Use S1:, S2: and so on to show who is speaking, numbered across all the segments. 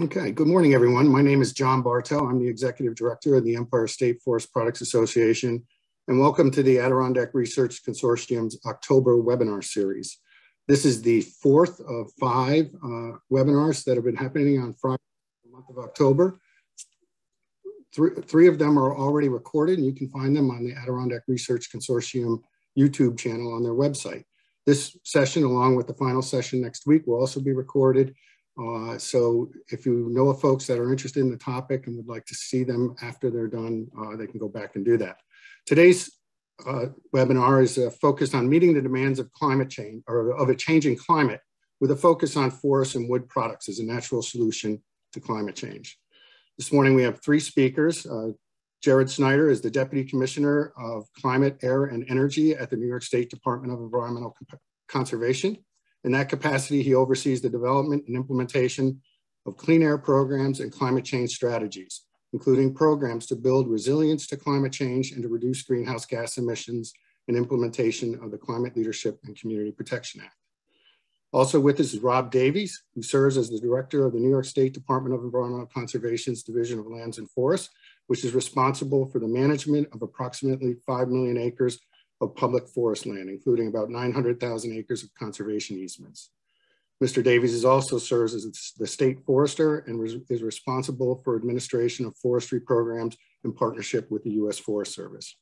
S1: Okay, good morning, everyone. My name is John Bartow. I'm the Executive Director of the Empire State Forest Products Association, and welcome to the Adirondack Research Consortium's October webinar series. This is the fourth of five uh, webinars that have been happening on Friday, the month of October. Three, three of them are already recorded, and you can find them on the Adirondack Research Consortium YouTube channel on their website. This session, along with the final session next week, will also be recorded uh, so if you know of folks that are interested in the topic and would like to see them after they're done, uh, they can go back and do that. Today's uh, webinar is uh, focused on meeting the demands of climate change or of a changing climate with a focus on forests and wood products as a natural solution to climate change. This morning we have three speakers. Uh, Jared Snyder is the Deputy Commissioner of Climate, Air, and Energy at the New York State Department of Environmental Conservation. In that capacity, he oversees the development and implementation of clean air programs and climate change strategies, including programs to build resilience to climate change and to reduce greenhouse gas emissions and implementation of the Climate Leadership and Community Protection Act. Also with us is Rob Davies, who serves as the director of the New York State Department of Environmental Conservation's Division of Lands and Forests, which is responsible for the management of approximately 5 million acres of public forest land, including about 900,000 acres of conservation easements. Mr. Davies also serves as the state forester and is responsible for administration of forestry programs in partnership with the U.S. Forest Service.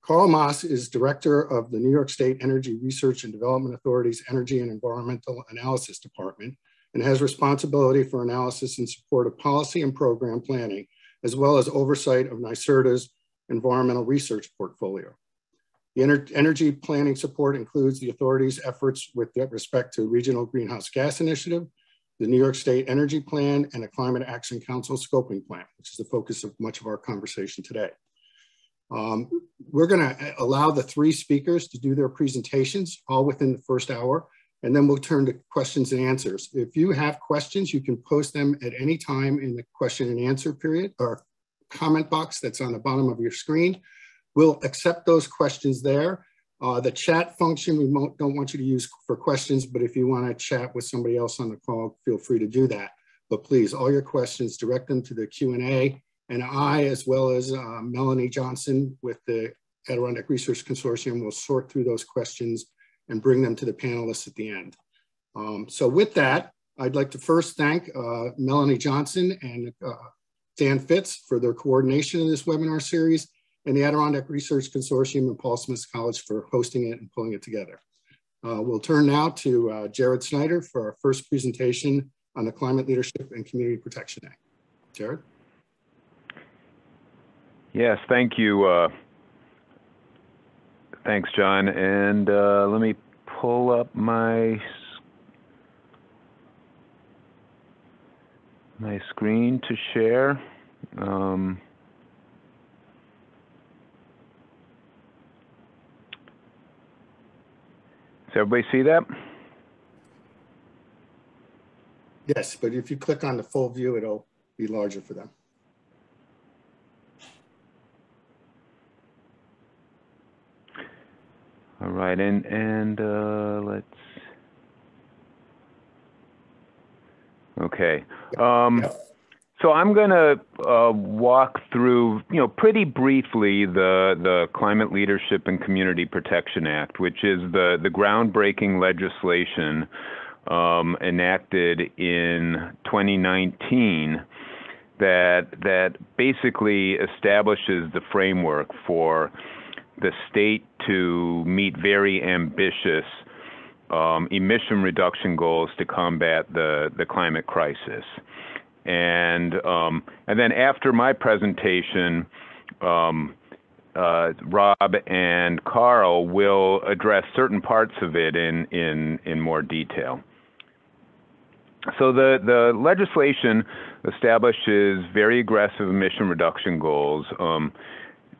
S1: Carl Mas is director of the New York State Energy Research and Development Authority's Energy and Environmental Analysis Department and has responsibility for analysis and support of policy and program planning, as well as oversight of NYSERDA's environmental research portfolio. The ener energy planning support includes the authority's efforts with respect to Regional Greenhouse Gas Initiative, the New York State Energy Plan, and a Climate Action Council Scoping Plan, which is the focus of much of our conversation today. Um, we're gonna allow the three speakers to do their presentations all within the first hour, and then we'll turn to questions and answers. If you have questions, you can post them at any time in the question and answer period or comment box that's on the bottom of your screen. We'll accept those questions there. Uh, the chat function, we don't want you to use for questions, but if you want to chat with somebody else on the call, feel free to do that. But please, all your questions, direct them to the Q&A. And I, as well as uh, Melanie Johnson with the Adirondack Research Consortium, will sort through those questions and bring them to the panelists at the end. Um, so with that, I'd like to first thank uh, Melanie Johnson and uh, Dan Fitz for their coordination in this webinar series and the Adirondack Research Consortium and Paul Smith College for hosting it and pulling it together. Uh, we'll turn now to uh, Jared Snyder for our first presentation on the Climate Leadership and Community Protection Act. Jared?
S2: Yes, thank you. Uh, thanks, John. And uh, let me pull up my my screen to share. Um, Does everybody see that?
S1: Yes, but if you click on the full view, it'll be larger for them.
S2: All right, and and uh, let's. Okay. Um. So I'm going to uh, walk through, you know, pretty briefly the the Climate Leadership and Community Protection Act, which is the the groundbreaking legislation um, enacted in 2019 that that basically establishes the framework for the state to meet very ambitious um, emission reduction goals to combat the the climate crisis. And um, and then after my presentation, um, uh, Rob and Carl will address certain parts of it in in in more detail. So the the legislation establishes very aggressive emission reduction goals. Um,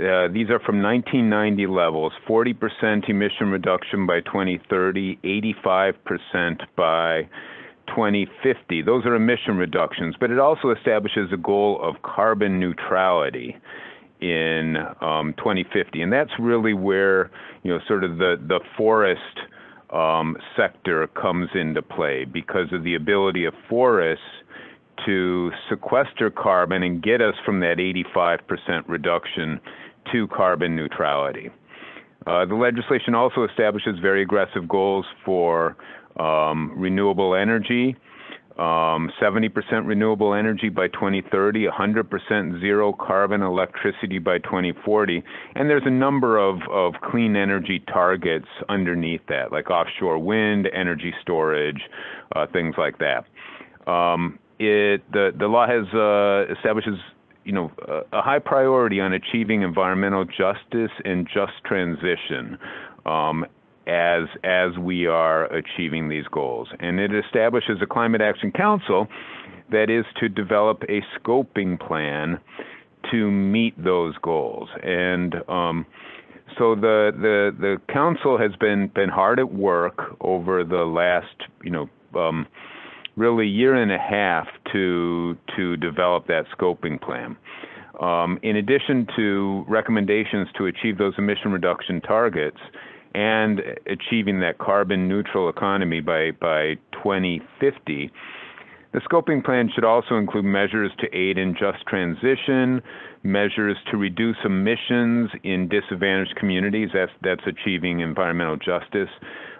S2: uh, these are from 1990 levels 40% emission reduction by 2030, 85% by 2050. Those are emission reductions, but it also establishes a goal of carbon neutrality in um, 2050, and that's really where you know sort of the the forest um, sector comes into play because of the ability of forests to sequester carbon and get us from that 85% reduction to carbon neutrality. Uh, the legislation also establishes very aggressive goals for um, renewable energy, um, 70% renewable energy by 2030, 100% zero carbon electricity by 2040, and there's a number of, of clean energy targets underneath that, like offshore wind, energy storage, uh, things like that. Um, it the the law has uh, establishes you know a, a, high priority on achieving environmental justice and just transition um, as as we are achieving these goals, and it establishes a climate action council that is to develop a scoping plan to meet those goals and um, so the, the the council has been been hard at work over the last you know um, really year and a half to to develop that scoping plan. Um, in addition to recommendations to achieve those emission reduction targets and achieving that carbon neutral economy by, by 2050, the scoping plan should also include measures to aid in just transition, measures to reduce emissions in disadvantaged communities, that's, that's achieving environmental justice,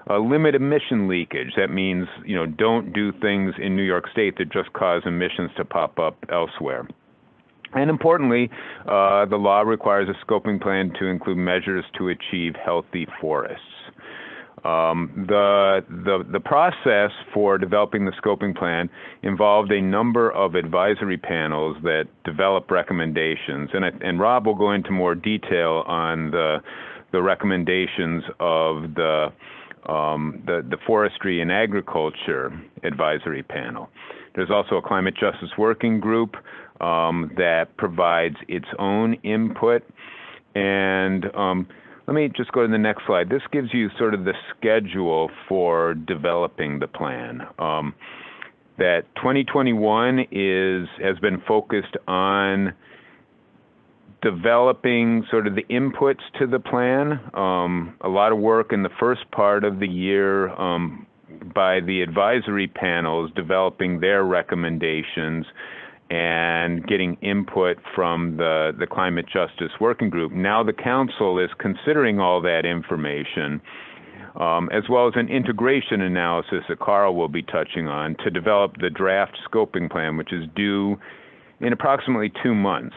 S2: uh, limit emission leakage. That means, you know, don't do things in New York State that just cause emissions to pop up elsewhere. And importantly, uh, the law requires a scoping plan to include measures to achieve healthy forests. Um, the, the, the process for developing the scoping plan involved a number of advisory panels that develop recommendations, and, and Rob will go into more detail on the, the recommendations of the um, the, the Forestry and Agriculture Advisory Panel. There's also a Climate Justice Working Group um, that provides its own input. And um, let me just go to the next slide. This gives you sort of the schedule for developing the plan. Um, that 2021 is has been focused on developing sort of the inputs to the plan. Um, a lot of work in the first part of the year um, by the advisory panels developing their recommendations and getting input from the, the Climate Justice Working Group. Now the Council is considering all that information, um, as well as an integration analysis that Carl will be touching on to develop the draft scoping plan, which is due in approximately two months.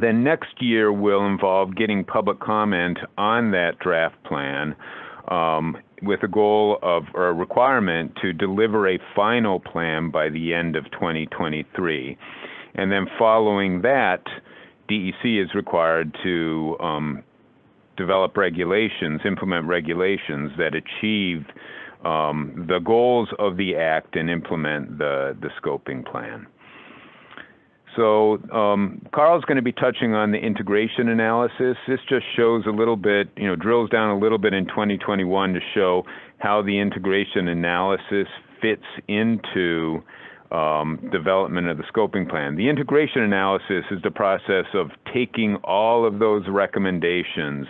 S2: Then next year will involve getting public comment on that draft plan um, with a goal of or a requirement to deliver a final plan by the end of 2023. And then following that, DEC is required to um, develop regulations, implement regulations that achieve um, the goals of the Act and implement the, the scoping plan. So um, Carl's going to be touching on the integration analysis. This just shows a little bit, you know, drills down a little bit in 2021 to show how the integration analysis fits into um, development of the scoping plan. The integration analysis is the process of taking all of those recommendations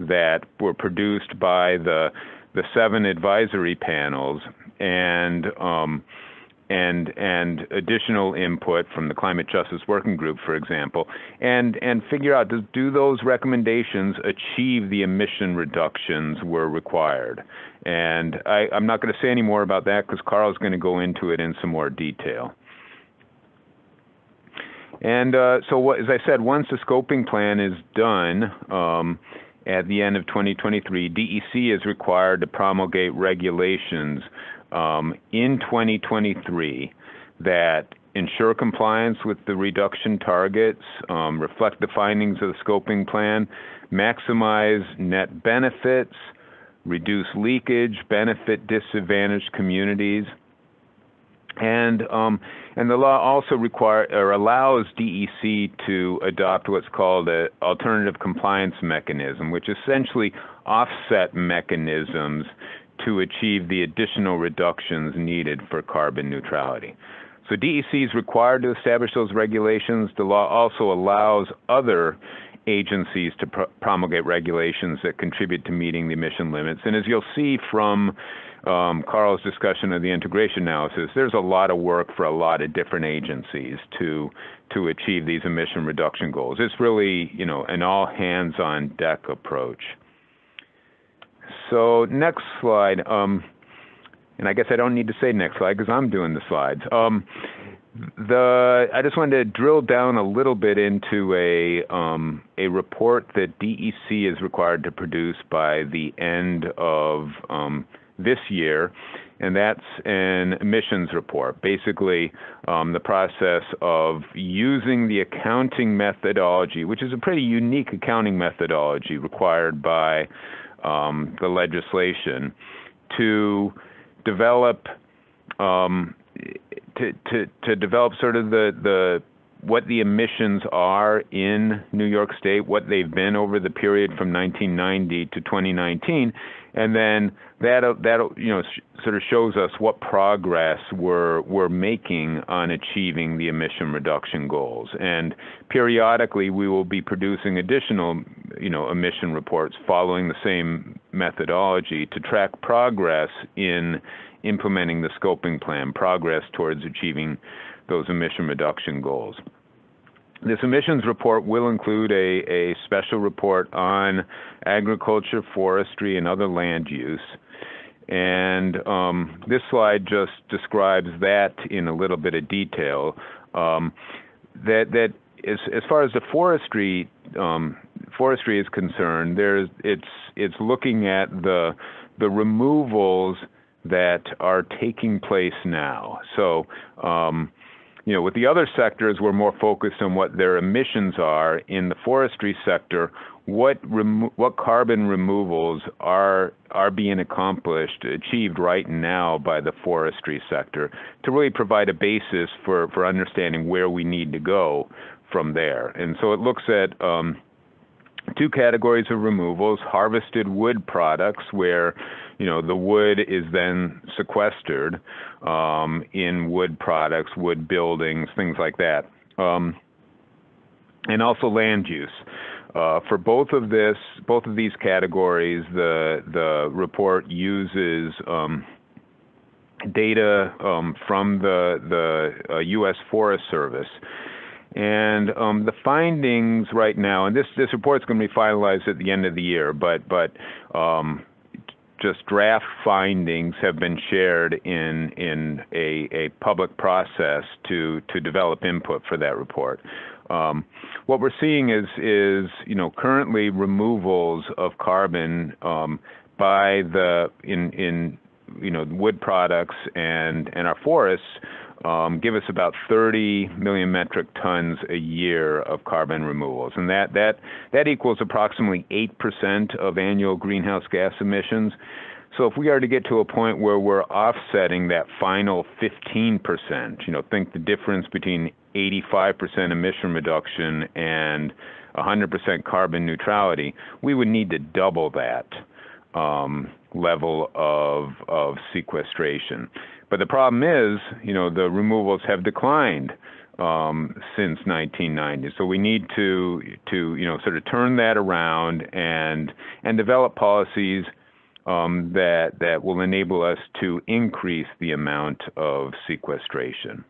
S2: that were produced by the the seven advisory panels and um, and and additional input from the Climate Justice Working Group, for example, and and figure out do, do those recommendations achieve the emission reductions were required. And I, I'm not going to say any more about that because Carl's going to go into it in some more detail. And uh, so, what, as I said, once the scoping plan is done um, at the end of 2023, DEC is required to promulgate regulations in 2023 that ensure compliance with the reduction targets, um, reflect the findings of the scoping plan, maximize net benefits, reduce leakage, benefit disadvantaged communities. And um, and the law also require or allows DEC to adopt what's called an alternative compliance mechanism, which essentially offset mechanisms to achieve the additional reductions needed for carbon neutrality. So DEC is required to establish those regulations. The law also allows other agencies to pr promulgate regulations that contribute to meeting the emission limits. And as you'll see from um, Carl's discussion of the integration analysis, there's a lot of work for a lot of different agencies to to achieve these emission reduction goals. It's really, you know, an all hands on deck approach. So next slide, um, and I guess I don't need to say next slide because I'm doing the slides. Um, the I just wanted to drill down a little bit into a um, a report that DEC is required to produce by the end of um, this year, and that's an emissions report. Basically, um, the process of using the accounting methodology, which is a pretty unique accounting methodology required by um, the legislation, to develop um, to, to, to develop sort of the, the what the emissions are in New York State, what they've been over the period from 1990 to 2019, and then that that you know sort of shows us what progress we're we're making on achieving the emission reduction goals. And periodically, we will be producing additional you know emission reports following the same methodology to track progress in implementing the scoping plan, progress towards achieving those emission reduction goals. This emissions report will include a, a special report on agriculture, forestry, and other land use. And um, this slide just describes that in a little bit of detail. Um, that that as, as far as the forestry um, forestry is concerned, there's it's it's looking at the the removals that are taking place now. So, um, you know, with the other sectors, we're more focused on what their emissions are. In the forestry sector, what remo- what carbon removals are are being accomplished, achieved right now by the forestry sector to really provide a basis for for understanding where we need to go from there. And so it looks at um, two categories of removals: harvested wood products, where you know, the wood is then sequestered um, in wood products, wood buildings, things like that. Um, and also land use. Uh, for both of this, both of these categories, the the report uses um, data um, from the the uh, U.S. Forest Service. And um, the findings right now, and this this report is going to be finalized at the end of the year, but but um, just draft findings have been shared in in a, a public process to to develop input for that report. Um, what we're seeing is is you know currently removals of carbon um, by the in in you know wood products and and our forests give us about 30 million metric tons a year of carbon removals, and that that that equals approximately 8% of annual greenhouse gas emissions. So if we are to get to a point where we're offsetting that final 15%, you know, think the difference between 85% emission reduction and 100% carbon neutrality, we would need to double that um, level of of sequestration. But the problem is, you know, the removals have declined um, since 1990. So we need to to you know sort of turn that around and and develop policies um, that that will enable us to increase the amount of sequestration.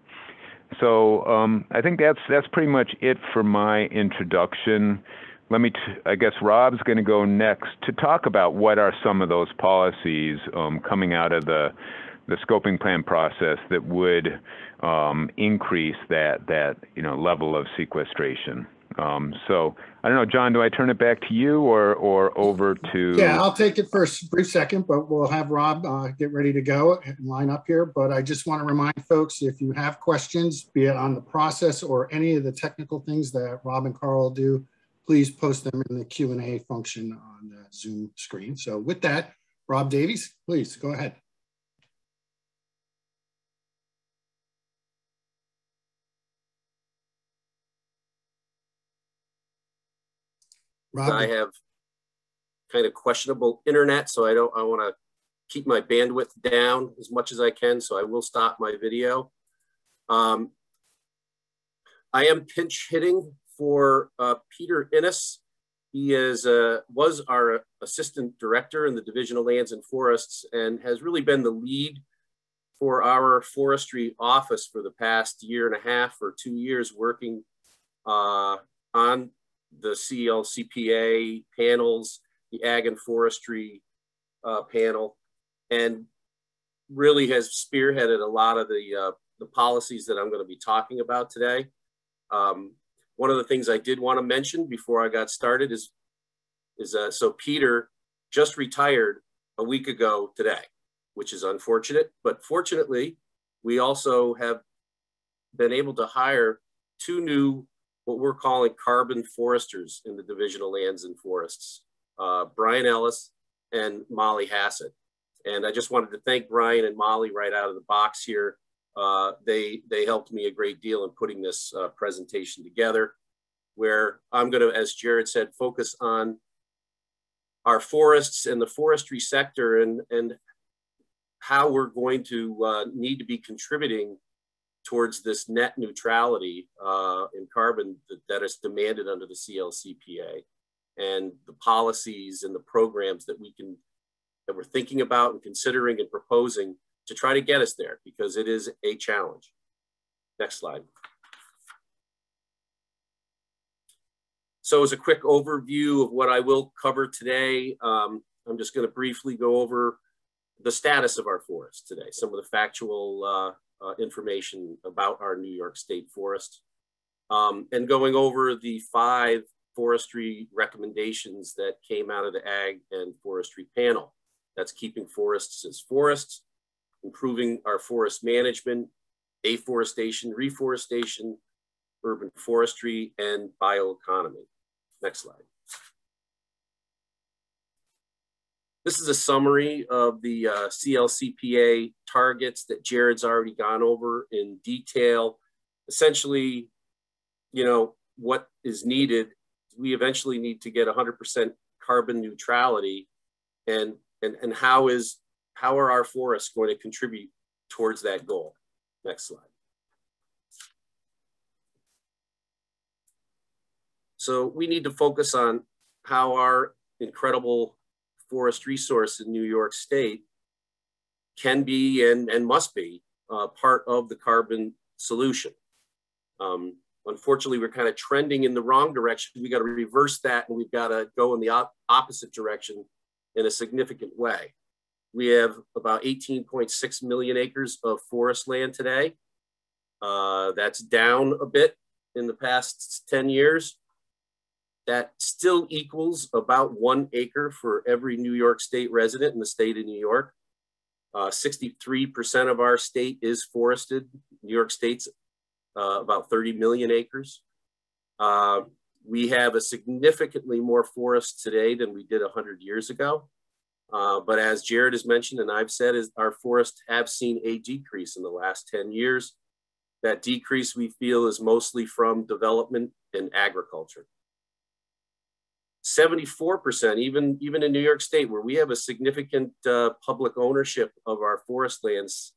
S2: So um, I think that's that's pretty much it for my introduction. Let me, I guess Rob's going to go next to talk about what are some of those policies um, coming out of the the scoping plan process that would um, increase that that you know level of sequestration. Um, so I don't know, John. Do I turn it back to you or or over to?
S1: Yeah, I'll take it for a brief second, but we'll have Rob uh, get ready to go and line up here. But I just want to remind folks if you have questions, be it on the process or any of the technical things that Rob and Carl do, please post them in the Q and A function on the Zoom screen. So with that, Rob Davies, please go ahead.
S3: I have kind of questionable internet, so I don't. I want to keep my bandwidth down as much as I can, so I will stop my video. Um, I am pinch hitting for uh, Peter Innes. He is, uh, was our assistant director in the Division of Lands and Forests and has really been the lead for our forestry office for the past year and a half or two years working uh, on the CLCPA panels, the ag and forestry uh, panel, and really has spearheaded a lot of the, uh, the policies that I'm going to be talking about today. Um, one of the things I did want to mention before I got started is, is uh, so Peter just retired a week ago today, which is unfortunate, but fortunately, we also have been able to hire two new, what we're calling carbon foresters in the Division of Lands and Forests, uh, Brian Ellis and Molly Hassett. And I just wanted to thank Brian and Molly right out of the box here. Uh, they, they helped me a great deal in putting this uh, presentation together, where I'm going to, as Jared said, focus on our forests and the forestry sector and, and how we're going to uh, need to be contributing towards this net neutrality uh, in carbon that, that is demanded under the CLCPA and the policies and the programs that we can that we're thinking about and considering and proposing to try to get us there because it is a challenge. Next slide. So as a quick overview of what I will cover today, um, I'm just going to briefly go over the status of our forest today, some of the factual uh, uh, information about our New York State forest, um, and going over the five forestry recommendations that came out of the Ag and Forestry panel. That's keeping forests as forests, improving our forest management, afforestation, reforestation, urban forestry, and bioeconomy. Next slide. This is a summary of the uh, CLCPA targets that Jared's already gone over in detail. Essentially, you know, what is needed, we eventually need to get 100% carbon neutrality and and, and how is how are our forests going to contribute towards that goal? Next slide. So we need to focus on how our incredible forest resource in New York State can be and, and must be uh, part of the carbon solution. Um, unfortunately, we're kind of trending in the wrong direction. We got to reverse that and we've got to go in the op opposite direction in a significant way. We have about 18.6 million acres of forest land today. Uh, that's down a bit in the past 10 years. That still equals about one acre for every New York State resident in the state of New York. 63% uh, of our state is forested. New York State's uh, about 30 million acres. Uh, we have a significantly more forest today than we did 100 years ago. Uh, but as Jared has mentioned and I've said, is our forests have seen a decrease in the last 10 years. That decrease we feel is mostly from development and agriculture. 74%, even, even in New York State, where we have a significant uh, public ownership of our forest lands,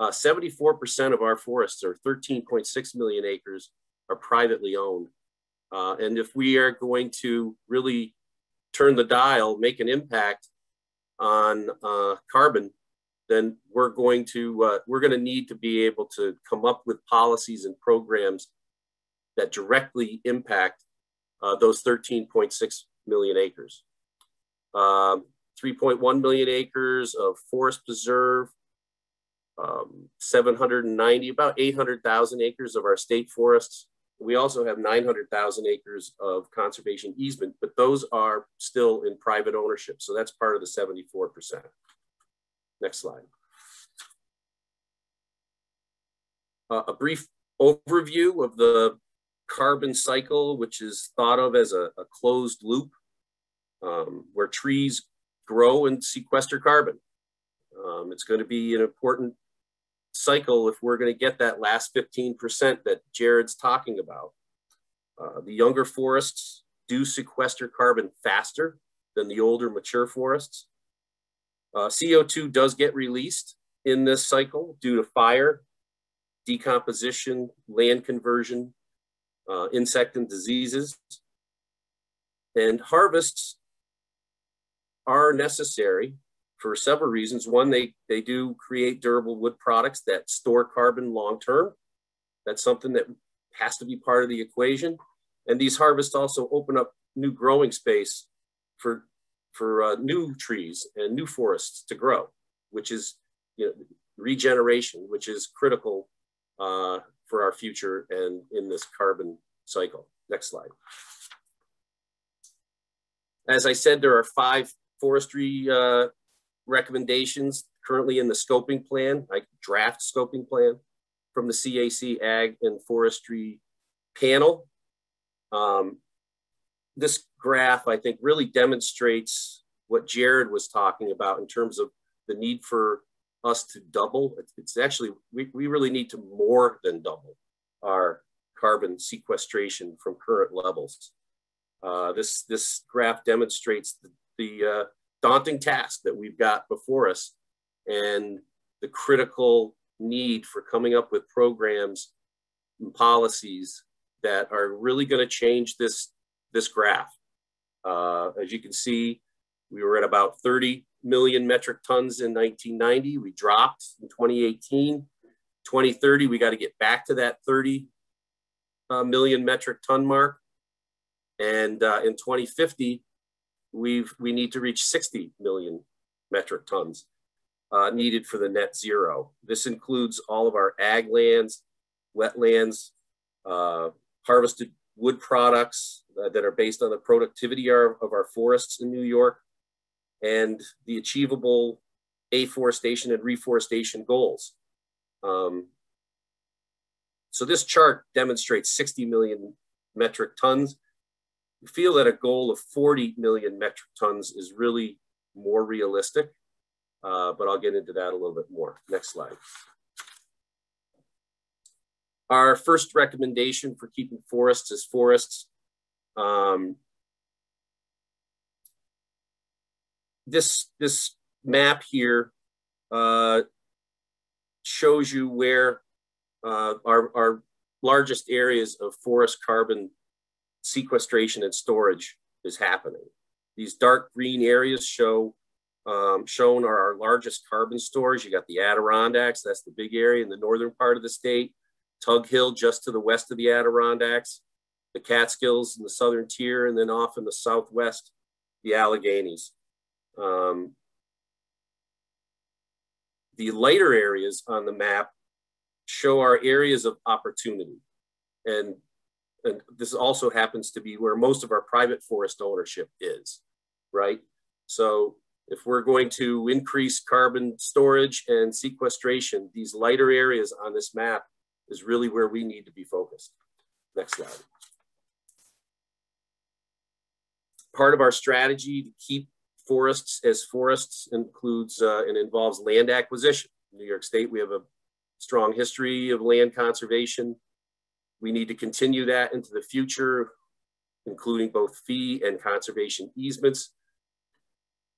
S3: 74% uh, of our forests, or 13.6 million acres, are privately owned. Uh, and if we are going to really turn the dial, make an impact on uh, carbon, then we're going to uh, we're going to need to be able to come up with policies and programs that directly impact uh, those 13.6 million acres. Um, 3.1 million acres of forest preserve, um, 790, about 800,000 acres of our state forests, we also have 900,000 acres of conservation easement, but those are still in private ownership. So that's part of the 74%. Next slide. Uh, a brief overview of the carbon cycle, which is thought of as a, a closed loop um, where trees grow and sequester carbon. Um, it's going to be an important cycle if we're going to get that last 15% that Jared's talking about. Uh, the younger forests do sequester carbon faster than the older mature forests. Uh, CO2 does get released in this cycle due to fire, decomposition, land conversion, uh, insect and diseases. And harvests are necessary for several reasons. One, they, they do create durable wood products that store carbon long-term. That's something that has to be part of the equation. And these harvests also open up new growing space for, for uh, new trees and new forests to grow, which is you know, regeneration, which is critical uh, for our future and in this carbon cycle. Next slide. As I said, there are five forestry uh, recommendations currently in the scoping plan, like draft scoping plan from the CAC Ag and Forestry panel. Um, this graph, I think, really demonstrates what Jared was talking about in terms of the need for us to double. It's actually, we, we really need to more than double our carbon sequestration from current levels. Uh, this, this graph demonstrates the, the uh, daunting task that we've got before us and the critical need for coming up with programs and policies that are really going to change this, this graph. Uh, as you can see, we were at about 30 million metric tons in 1990. We dropped in 2018. 2030, we got to get back to that 30 uh, million metric ton mark. And uh, in 2050, we've, we need to reach 60 million metric tons uh, needed for the net zero. This includes all of our ag lands, wetlands, uh, harvested wood products uh, that are based on the productivity of, of our forests in New York, and the achievable afforestation and reforestation goals. Um, so this chart demonstrates 60 million metric tons. We feel that a goal of 40 million metric tons is really more realistic, uh, but I'll get into that a little bit more. Next slide. Our first recommendation for keeping forests is forests. Um, this this map here uh, shows you where uh, our, our largest areas of forest carbon sequestration and storage is happening. These dark green areas show um, shown are our largest carbon stores. You got the Adirondacks, that's the big area in the northern part of the state. Tug Hill just to the west of the Adirondacks, the Catskills in the southern tier, and then off in the southwest, the Alleghenies. Um, the lighter areas on the map show our areas of opportunity. And, and this also happens to be where most of our private forest ownership is, right? So if we're going to increase carbon storage and sequestration, these lighter areas on this map is really where we need to be focused. Next slide. Part of our strategy to keep forests as forests includes uh, and involves land acquisition. In New York State, we have a strong history of land conservation. We need to continue that into the future, including both fee and conservation easements.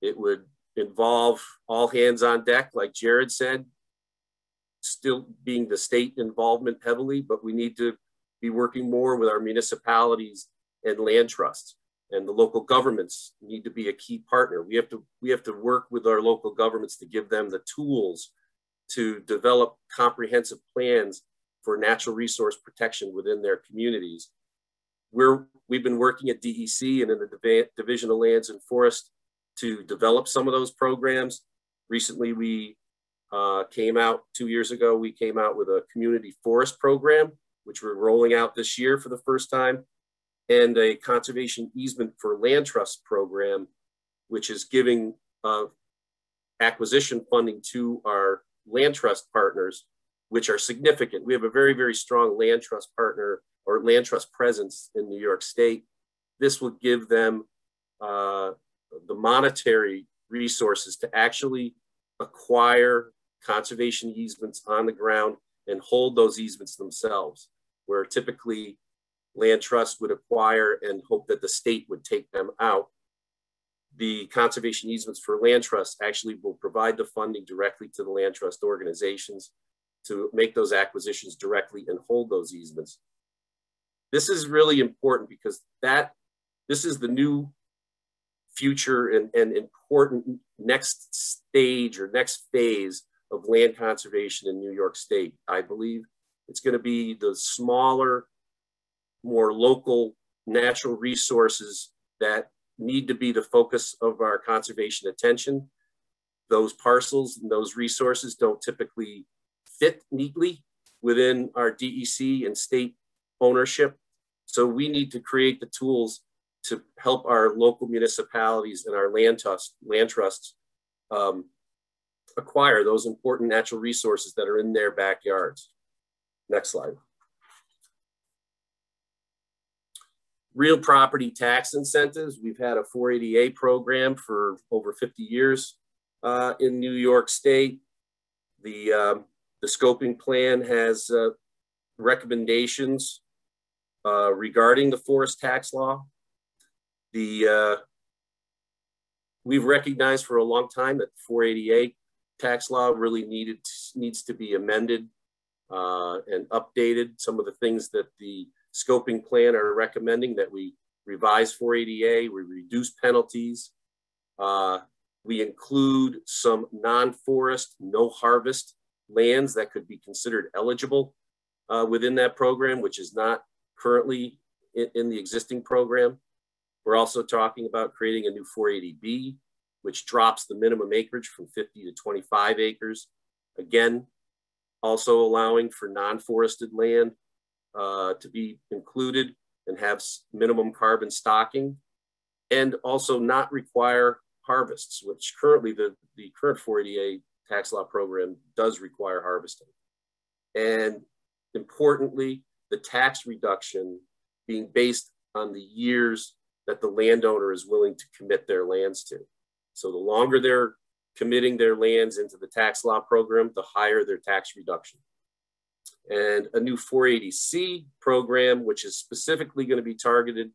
S3: It would involve all hands on deck, like Jared said, still being the state involvement heavily, but we need to be working more with our municipalities and land trusts and the local governments need to be a key partner. We have to we have to work with our local governments to give them the tools to develop comprehensive plans for natural resource protection within their communities. We're we've been working at DEC and in the Division of Lands and Forest to develop some of those programs. Recently, we uh, came out two years ago. We came out with a community forest program, which we're rolling out this year for the first time and a conservation easement for land trust program, which is giving uh, acquisition funding to our land trust partners, which are significant. We have a very, very strong land trust partner or land trust presence in New York State. This will give them uh, the monetary resources to actually acquire conservation easements on the ground and hold those easements themselves, where typically land trust would acquire and hope that the state would take them out. The conservation easements for land trust actually will provide the funding directly to the land trust organizations to make those acquisitions directly and hold those easements. This is really important because that this is the new future and, and important next stage or next phase of land conservation in New York State. I believe it's going to be the smaller, more local natural resources that need to be the focus of our conservation attention. Those parcels and those resources don't typically fit neatly within our DEC and state ownership. So we need to create the tools to help our local municipalities and our land, trust, land trusts um, acquire those important natural resources that are in their backyards. Next slide. Real property tax incentives. We've had a 480A program for over 50 years uh, in New York State. The, um, the scoping plan has uh, recommendations uh, regarding the forest tax law. The uh, we've recognized for a long time that 480A tax law really needed needs to be amended uh, and updated. Some of the things that the scoping plan are recommending that we revise 480A, we reduce penalties, uh, we include some non-forest, no harvest lands that could be considered eligible uh, within that program, which is not currently in, in the existing program. We're also talking about creating a new 480B, which drops the minimum acreage from 50 to 25 acres. Again, also allowing for non-forested land uh, to be included and have minimum carbon stocking and also not require harvests, which currently the, the current 480A tax law program does require harvesting. And importantly, the tax reduction being based on the years that the landowner is willing to commit their lands to. So the longer they're committing their lands into the tax law program, the higher their tax reduction. And a new 480C program, which is specifically going to be targeted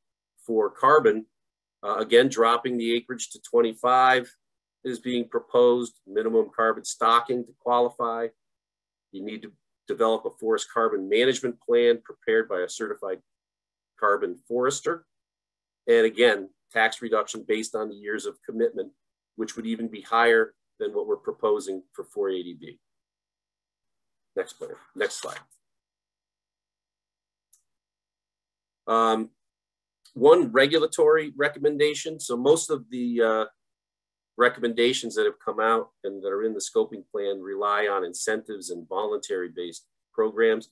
S3: for carbon, uh, again, dropping the acreage to 25 is being proposed, minimum carbon stocking to qualify. You need to develop a forest carbon management plan prepared by a certified carbon forester. And again, tax reduction based on the years of commitment, which would even be higher than what we're proposing for 480B. Next, plan, next slide. Um, one regulatory recommendation. So most of the uh, recommendations that have come out and that are in the scoping plan rely on incentives and voluntary based programs.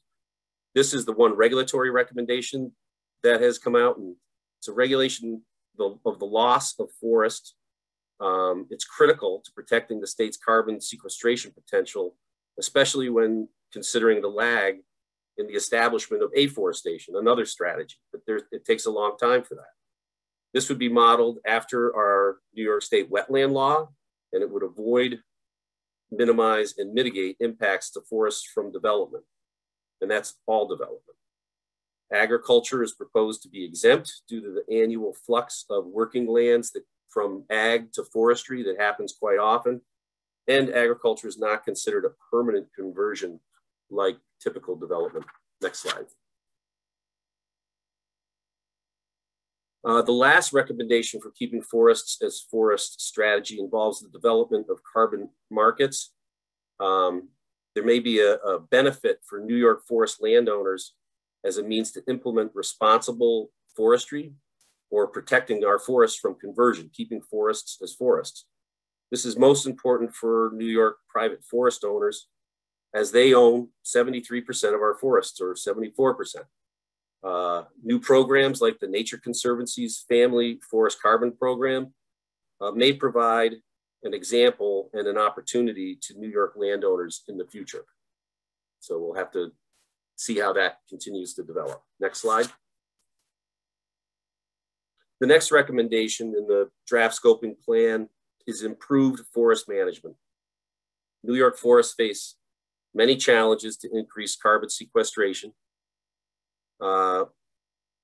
S3: This is the one regulatory recommendation that has come out and it's a regulation of the loss of forest. Um, it's critical to protecting the state's carbon sequestration potential, especially when considering the lag in the establishment of afforestation, another strategy, but there, it takes a long time for that. This would be modeled after our New York State wetland law, and it would avoid, minimize, and mitigate impacts to forests from development. And that's all development. Agriculture is proposed to be exempt due to the annual flux of working lands that from ag to forestry that happens quite often. And agriculture is not considered a permanent conversion like typical development. Next slide. Uh, the last recommendation for keeping forests as forest strategy involves the development of carbon markets. Um, there may be a, a, benefit for New York forest landowners as a means to implement responsible forestry or protecting our forests from conversion, keeping forests as forests. This is most important for New York private forest owners as they own 73% of our forests or 74%. Uh, new programs like the Nature Conservancy's Family Forest Carbon Program uh, may provide an example and an opportunity to New York landowners in the future. So we'll have to see how that continues to develop. Next slide. The next recommendation in the draft scoping plan is improved forest management. New York forests face many challenges to increase carbon sequestration uh,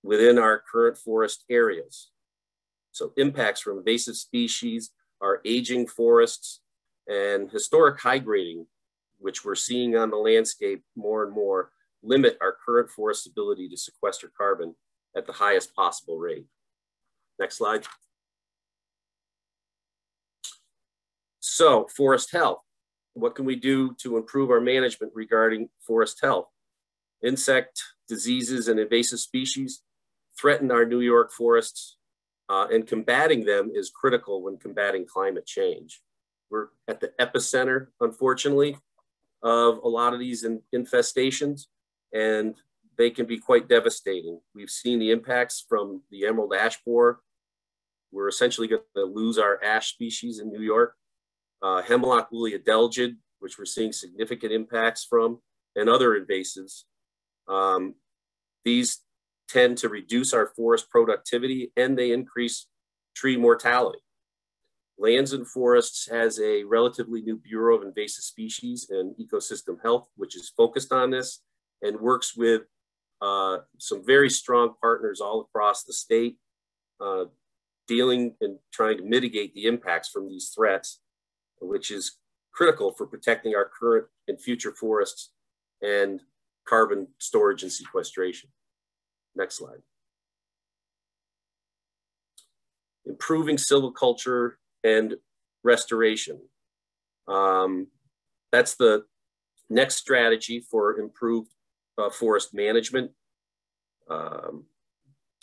S3: within our current forest areas. So impacts from invasive species, our aging forests, and historic high grading, which we're seeing on the landscape more and more, limit our current forest ability to sequester carbon at the highest possible rate. Next slide. So forest health. What can we do to improve our management regarding forest health? Insect diseases and invasive species threaten our New York forests uh, and combating them is critical when combating climate change. We're at the epicenter, unfortunately, of a lot of these in, infestations, and they can be quite devastating. We've seen the impacts from the emerald ash borer. We're essentially going to lose our ash species in New York. Uh, hemlock woolly adelgid, which we're seeing significant impacts from, and other invasives. Um, these tend to reduce our forest productivity and they increase tree mortality. Lands and Forests has a relatively new Bureau of Invasive Species and Ecosystem Health, which is focused on this and works with uh, some very strong partners all across the state, uh, dealing and trying to mitigate the impacts from these threats, which is critical for protecting our current and future forests and carbon storage and sequestration. Next slide. Improving silviculture and restoration. Um, that's the next strategy for improved uh, forest management. Um,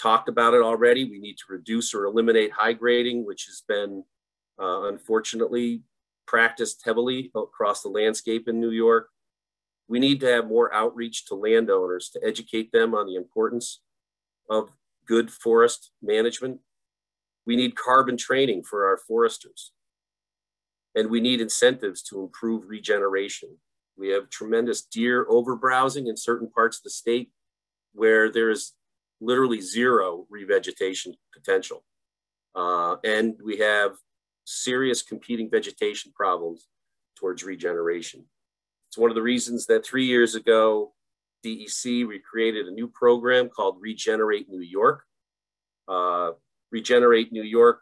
S3: talked about it already. We need to reduce or eliminate high grading, which has been uh, unfortunately practiced heavily across the landscape in New York. We need to have more outreach to landowners to educate them on the importance of good forest management. We need carbon training for our foresters. And we need incentives to improve regeneration. We have tremendous deer overbrowsing in certain parts of the state where there is literally zero revegetation potential. Uh, and we have serious competing vegetation problems towards regeneration. It's one of the reasons that three years ago, DEC, we created a new program called Regenerate New York. Uh, Regenerate New York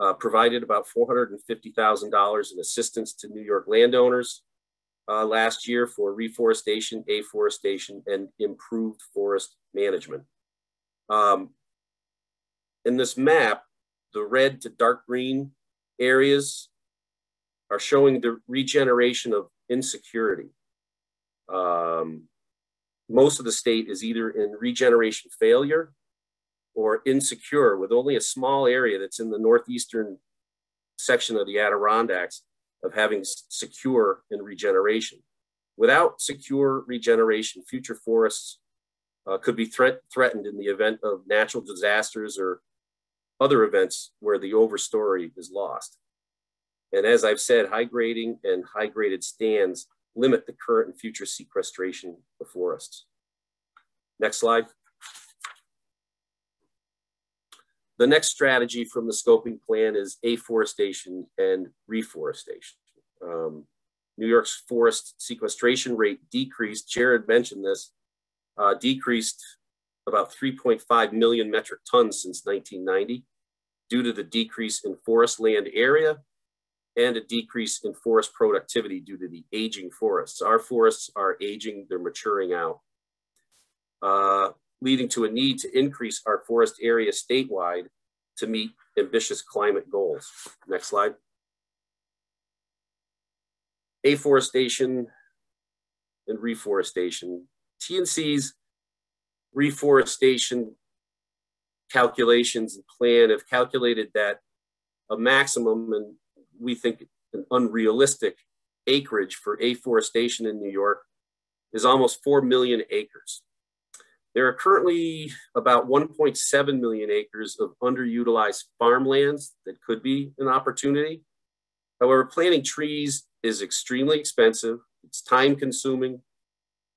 S3: uh, provided about $450,000 in assistance to New York landowners uh, last year for reforestation, afforestation, and improved forest management. Um, in this map, the red to dark green areas are showing the regeneration of insecurity. Um, most of the state is either in regeneration failure or insecure with only a small area that's in the northeastern section of the Adirondacks of having secure and regeneration. Without secure regeneration, future forests uh, could be threat threatened in the event of natural disasters or other events where the overstory is lost. And as I've said, high grading and high graded stands limit the current and future sequestration of forests. Next slide. The next strategy from the scoping plan is afforestation and reforestation. Um, New York's forest sequestration rate decreased, Jared mentioned this, uh, decreased about 3.5 million metric tons since 1990 due to the decrease in forest land area and a decrease in forest productivity due to the aging forests. Our forests are aging, they're maturing out, uh, leading to a need to increase our forest area statewide to meet ambitious climate goals. Next slide. Afforestation and reforestation. TNC's reforestation calculations and plan have calculated that a maximum and we think an unrealistic acreage for afforestation in New York is almost 4 million acres. There are currently about 1.7 million acres of underutilized farmlands that could be an opportunity. However, planting trees is extremely expensive. It's time consuming,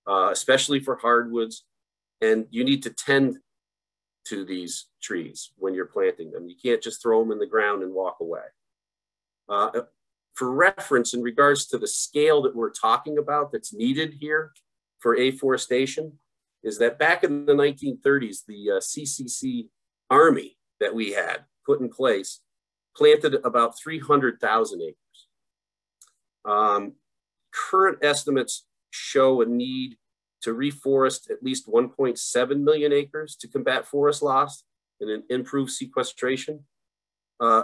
S3: uh, especially for hardwoods. And you need to tend to these trees when you're planting them. You can't just throw them in the ground and walk away. Uh, for reference, in regards to the scale that we're talking about that's needed here for afforestation, is that back in the 1930s, the uh, CCC Army that we had put in place planted about 300,000 acres. Um, current estimates show a need to reforest at least 1.7 million acres to combat forest loss and improve sequestration. Uh,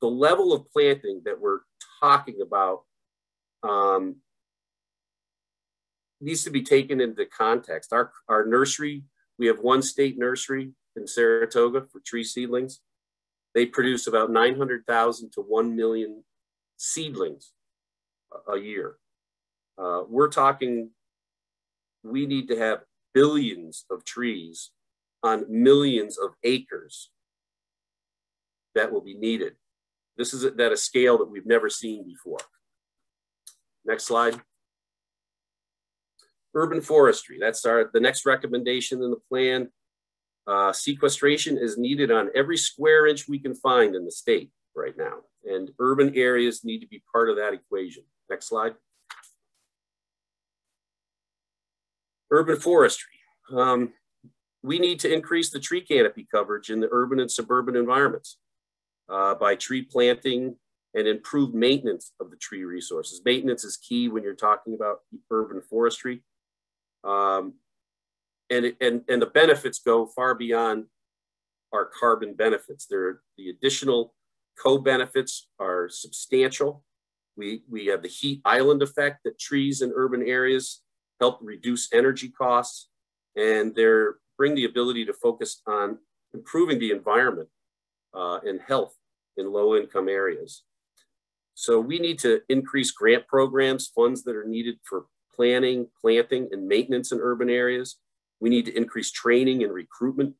S3: the level of planting that we're talking about um, needs to be taken into context. Our, our nursery, we have one state nursery in Saratoga for tree seedlings. They produce about 900,000 to 1 million seedlings a, a year. Uh, we're talking, we need to have billions of trees on millions of acres that will be needed. This is at a scale that we've never seen before. Next slide. Urban forestry, that's our, the next recommendation in the plan. Uh, sequestration is needed on every square inch we can find in the state right now. And urban areas need to be part of that equation. Next slide. Urban forestry. Um, we need to increase the tree canopy coverage in the urban and suburban environments uh, by tree planting and improved maintenance of the tree resources. Maintenance is key when you're talking about urban forestry. Um, and, and, and the benefits go far beyond our carbon benefits. There, the additional co-benefits are substantial. We, we have the heat island effect that trees in urban areas help reduce energy costs, and they bring the ability to focus on improving the environment uh, and health in low income areas. So we need to increase grant programs, funds that are needed for planning, planting, and maintenance in urban areas. We need to increase training and recruitment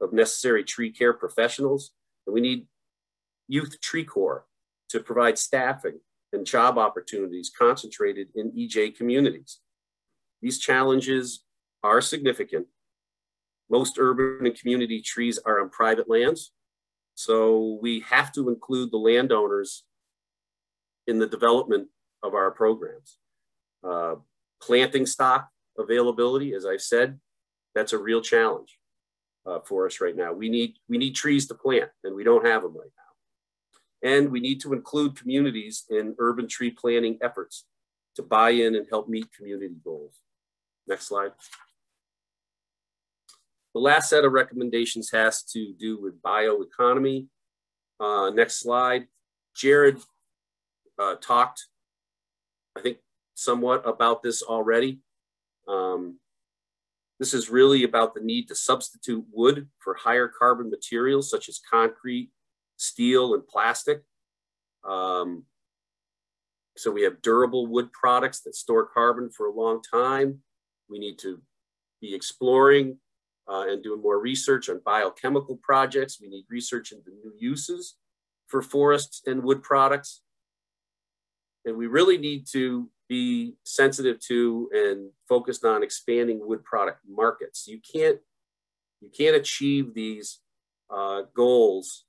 S3: of necessary tree care professionals. And we need youth tree corps to provide staffing and job opportunities concentrated in EJ communities. These challenges are significant. Most urban and community trees are on private lands, so we have to include the landowners in the development of our programs. Uh, planting stock availability, as I've said, that's a real challenge uh, for us right now. We need, we need trees to plant and we don't have them right now. And we need to include communities in urban tree planting efforts to buy in and help meet community goals. Next slide. The last set of recommendations has to do with bioeconomy. Uh, next slide. Jared uh, talked, I think, somewhat about this already. Um, this is really about the need to substitute wood for higher carbon materials such as concrete, steel, and plastic. Um, so we have durable wood products that store carbon for a long time. We need to be exploring uh, and doing more research on biochemical projects. We need research into new uses for forests and wood products. And we really need to be sensitive to and focused on expanding wood product markets. You can't, you can't achieve these uh, goals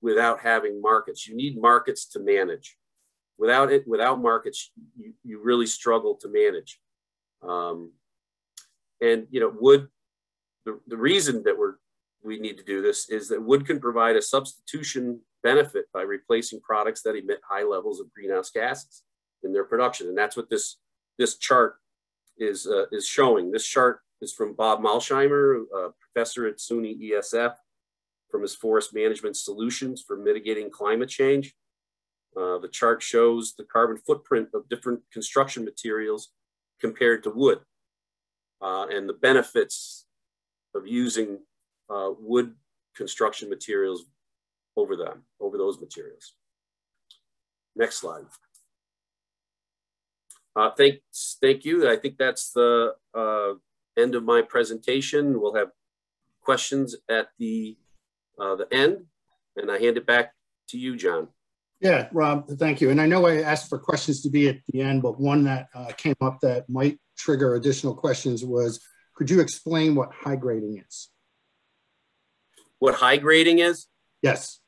S3: without having markets. You need markets to manage. Without it, without markets, you, you really struggle to manage. Um, and you know, wood. The, the reason that we're we need to do this is that wood can provide a substitution benefit by replacing products that emit high levels of greenhouse gases in their production. And that's what this, this chart is, uh, is showing. This chart is from Bob Malmsheimer, professor at SUNY ESF, from his Forest Management Solutions for Mitigating Climate Change. Uh, the chart shows the carbon footprint of different construction materials compared to wood uh, and the benefits of using uh, wood construction materials over them, over those materials. Next slide. Uh, thanks, thank you. I think that's the uh, end of my presentation. We'll have questions at the uh, the end, and I hand it back to you, John.
S1: Yeah, Rob, thank you. And I know I asked for questions to be at the end, but one that uh, came up that might trigger additional questions was, could you explain what high grading is?
S3: What high grading is?
S1: Yes.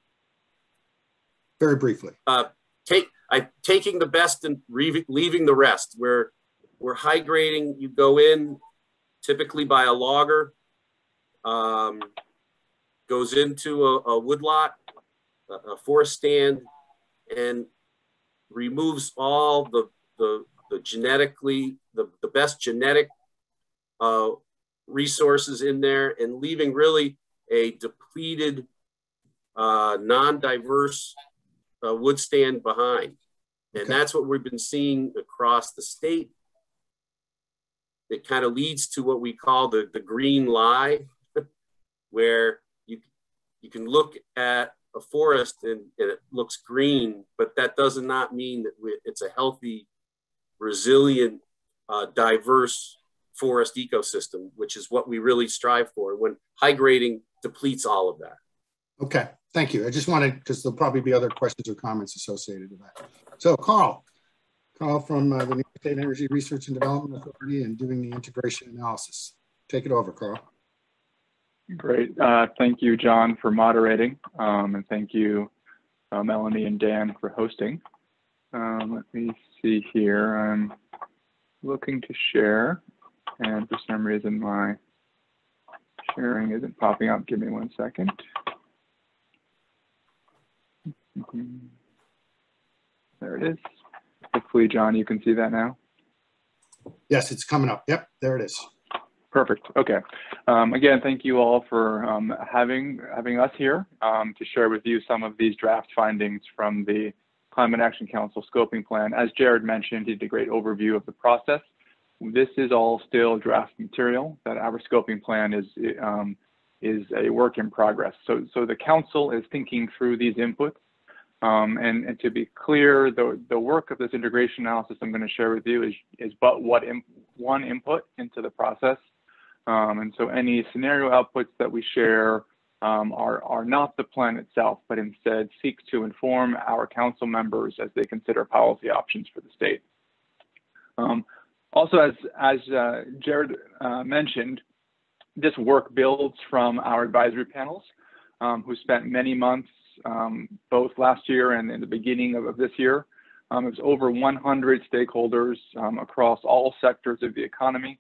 S1: Very briefly.
S3: Uh, take I taking the best and leaving the rest. Where we're high grading, you go in typically by a logger, um, goes into a, a woodlot, a, a forest stand, and removes all the the, the genetically the, the best genetic uh, resources in there and leaving really a depleted, uh, non-diverse uh, wood stand behind. And okay. that's what we've been seeing across the state. It kind of leads to what we call the, the green lie, where you, you can look at a forest and, it looks green, but that does not mean that we, it's a healthy, resilient, uh, diverse forest ecosystem, which is what we really strive for when high grading depletes all of that.
S1: Okay, thank you. I just wanted, because there'll probably be other questions or comments associated with that. So Carl, Carl from uh, the New York State Energy Research and Development Authority and doing the integration analysis. Take it over, Carl.
S4: Great. Uh, thank you, John, for moderating. Um, and thank you, uh, Melanie and Dan, for hosting. Um, let me see here. I'm looking to share, and for some reason, my sharing isn't popping up. Give me one second. There it is. Hopefully, John, you can see that now.
S1: Yes, it's coming up. Yep, there it is.
S4: Perfect. Okay. Um, again, thank you all for um, having having us here um, to share with you some of these draft findings from the Climate Action Council scoping plan. As Jared mentioned, he did a great overview of the process. This is all still draft material. That our scoping plan is um, is a work in progress. So so the council is thinking through these inputs. Um, and, and to be clear, the, the work of this integration analysis I'm going to share with you is, is but what one input into the process. Um, and so any scenario outputs that we share um, are, are not the plan itself, but instead seek to inform our council members as they consider policy options for the state. Um, also, as, as uh, Jared uh, mentioned, this work builds from our advisory panels, um, who spent many months, um, both last year and in the beginning of, of this year. Um, it was over 100 stakeholders across all sectors of the economy,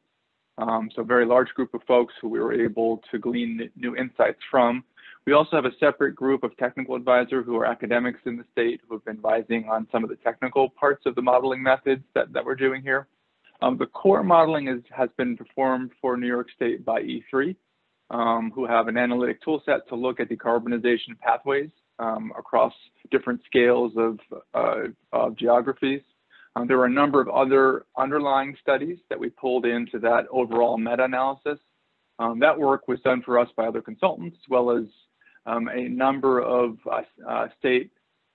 S4: um, so a very large group of folks who we were able to glean new insights from. We also have a separate group of technical advisors who are academics in the state who have been advising on some of the technical parts of the modeling methods that, that we're doing here. Um, the core modeling is, has been performed for New York State by E3, um, who have an analytic toolset to look at decarbonization pathways um, across different scales of, uh, of geographies. Um, there were a number of other underlying studies that we pulled into that overall meta-analysis. Um, that work was done for us by other consultants, as well as um, a number of uh, uh, state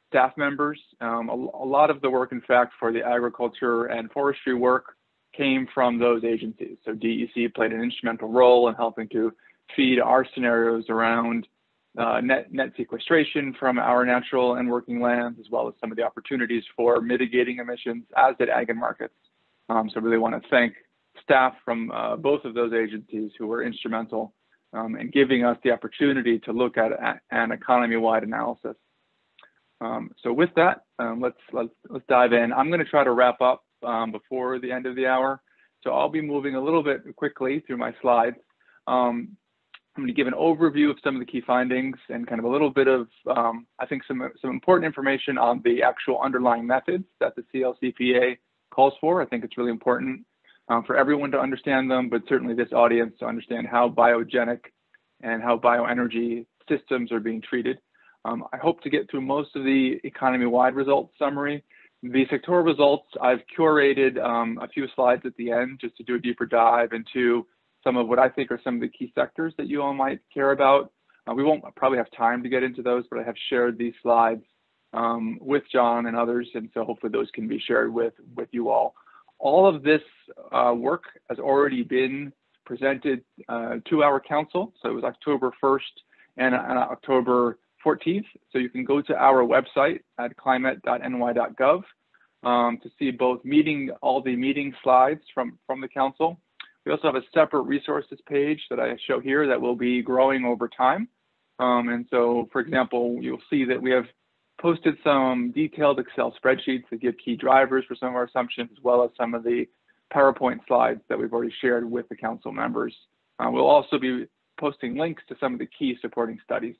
S4: staff members. Um, a, a, lot of the work, in fact, for the agriculture and forestry work came from those agencies. So DEC played an instrumental role in helping to feed our scenarios around uh, net, net sequestration from our natural and working lands, as well as some of the opportunities for mitigating emissions, as did Ag and Markets. Um, so really want to thank staff from uh, both of those agencies who were instrumental um, in giving us the opportunity to look at a, an economy-wide analysis. Um, so with that, um, let's, let's, let's dive in. I'm going to try to wrap up um, before the end of the hour. So I'll be moving a little bit quickly through my slides. Um, I'm going to give an overview of some of the key findings and kind of a little bit of, um, I think, some, some important information on the actual underlying methods that the CLCPA calls for. I think it's really important um, for everyone to understand them, but certainly this audience to understand how biogenic and how bioenergy systems are being treated. Um, I hope to get through most of the economy-wide results summary. The sectoral results, I've curated um, a few slides at the end just to do a deeper dive into some of what I think are some of the key sectors that you all might care about. Uh, we won't probably have time to get into those, but I have shared these slides um, with John and others, and so hopefully those can be shared with, with you all. All of this uh, work has already been presented uh, to our council, so it was October 1st and, and October 14th. So you can go to our website at climate.ny.gov um, to see both meeting all the meeting slides from, from the council, we also have a separate resources page that I show here that will be growing over time. Um, and so, for example, you'll see that we have posted some detailed Excel spreadsheets that give key drivers for some of our assumptions, as well as some of the PowerPoint slides that we've already shared with the council members. Uh, we'll also be posting links to some of the key supporting studies.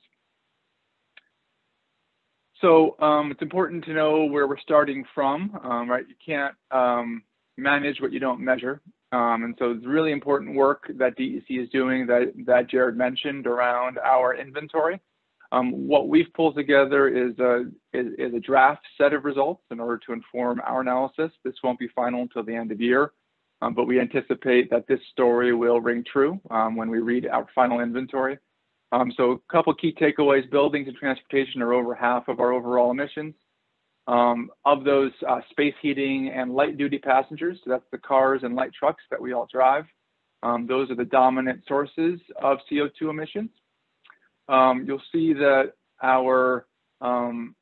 S4: So um, it's important to know where we're starting from, um, right? You can't um, manage what you don't measure. Um, and so it's really important work that DEC is doing that, that Jared mentioned around our inventory. Um, what we've pulled together is a, is, is, a draft set of results in order to inform our analysis. This won't be final until the end of year, um, but we anticipate that this story will ring true um, when we read our final inventory. Um, so a couple key takeaways, buildings and transportation are over half of our overall emissions. Um, of those uh, space heating and light duty passengers, so that's the cars and light trucks that we all drive, um, those are the dominant sources of CO2 emissions. Um, you'll see that our um,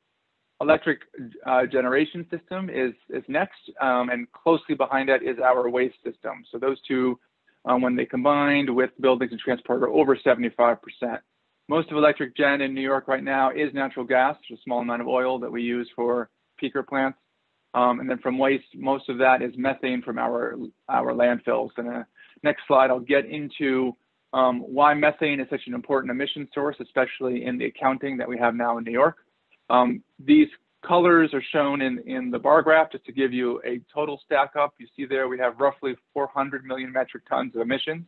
S4: electric uh, generation system is, is next, um, and closely behind that is our waste system. So those two, um, when they combined with buildings and transport, are over 75%. Most of electric gen in New York right now is natural gas, a small amount of oil that we use for peaker plants. Um, and then from waste, most of that is methane from our, our landfills. And uh, next slide, I'll get into um, why methane is such an important emission source, especially in the accounting that we have now in New York. Um, these colors are shown in, in the bar graph just to give you a total stack up. You see there we have roughly 400 million metric tons of emissions.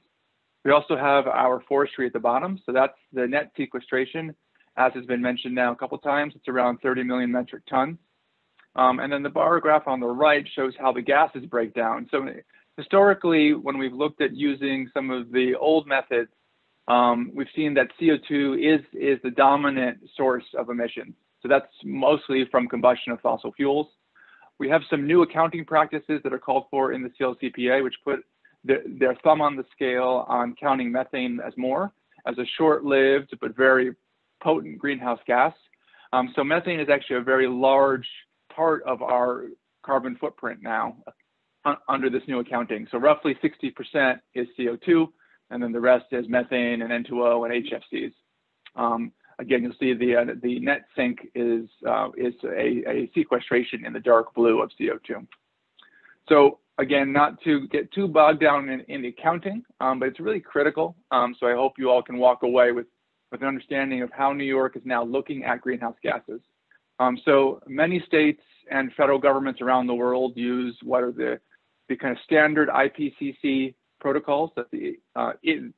S4: We also have our forestry at the bottom. So that's the net sequestration. As has been mentioned now a couple times, it's around 30 million metric tons. Um, and then the bar graph on the right shows how the gases break down. So historically, when we've looked at using some of the old methods, um, we've seen that CO2 is, is the dominant source of emissions. So that's mostly from combustion of fossil fuels. We have some new accounting practices that are called for in the CLCPA, which put the, their thumb on the scale on counting methane as more, as a short-lived but very potent greenhouse gas. Um, so methane is actually a very large part of our carbon footprint now under this new accounting. So roughly 60% is CO2, and then the rest is methane and N2O and HFCs. Um, again, you'll see the uh, the net sink is uh, is a, a, sequestration in the dark blue of CO2. So again, not to get too bogged down in, in the accounting, um, but it's really critical. Um, so I hope you all can walk away with with an understanding of how New York is now looking at greenhouse gases. Um, so many states and federal governments around the world use what are the the kind of standard IPCC protocols. that the uh,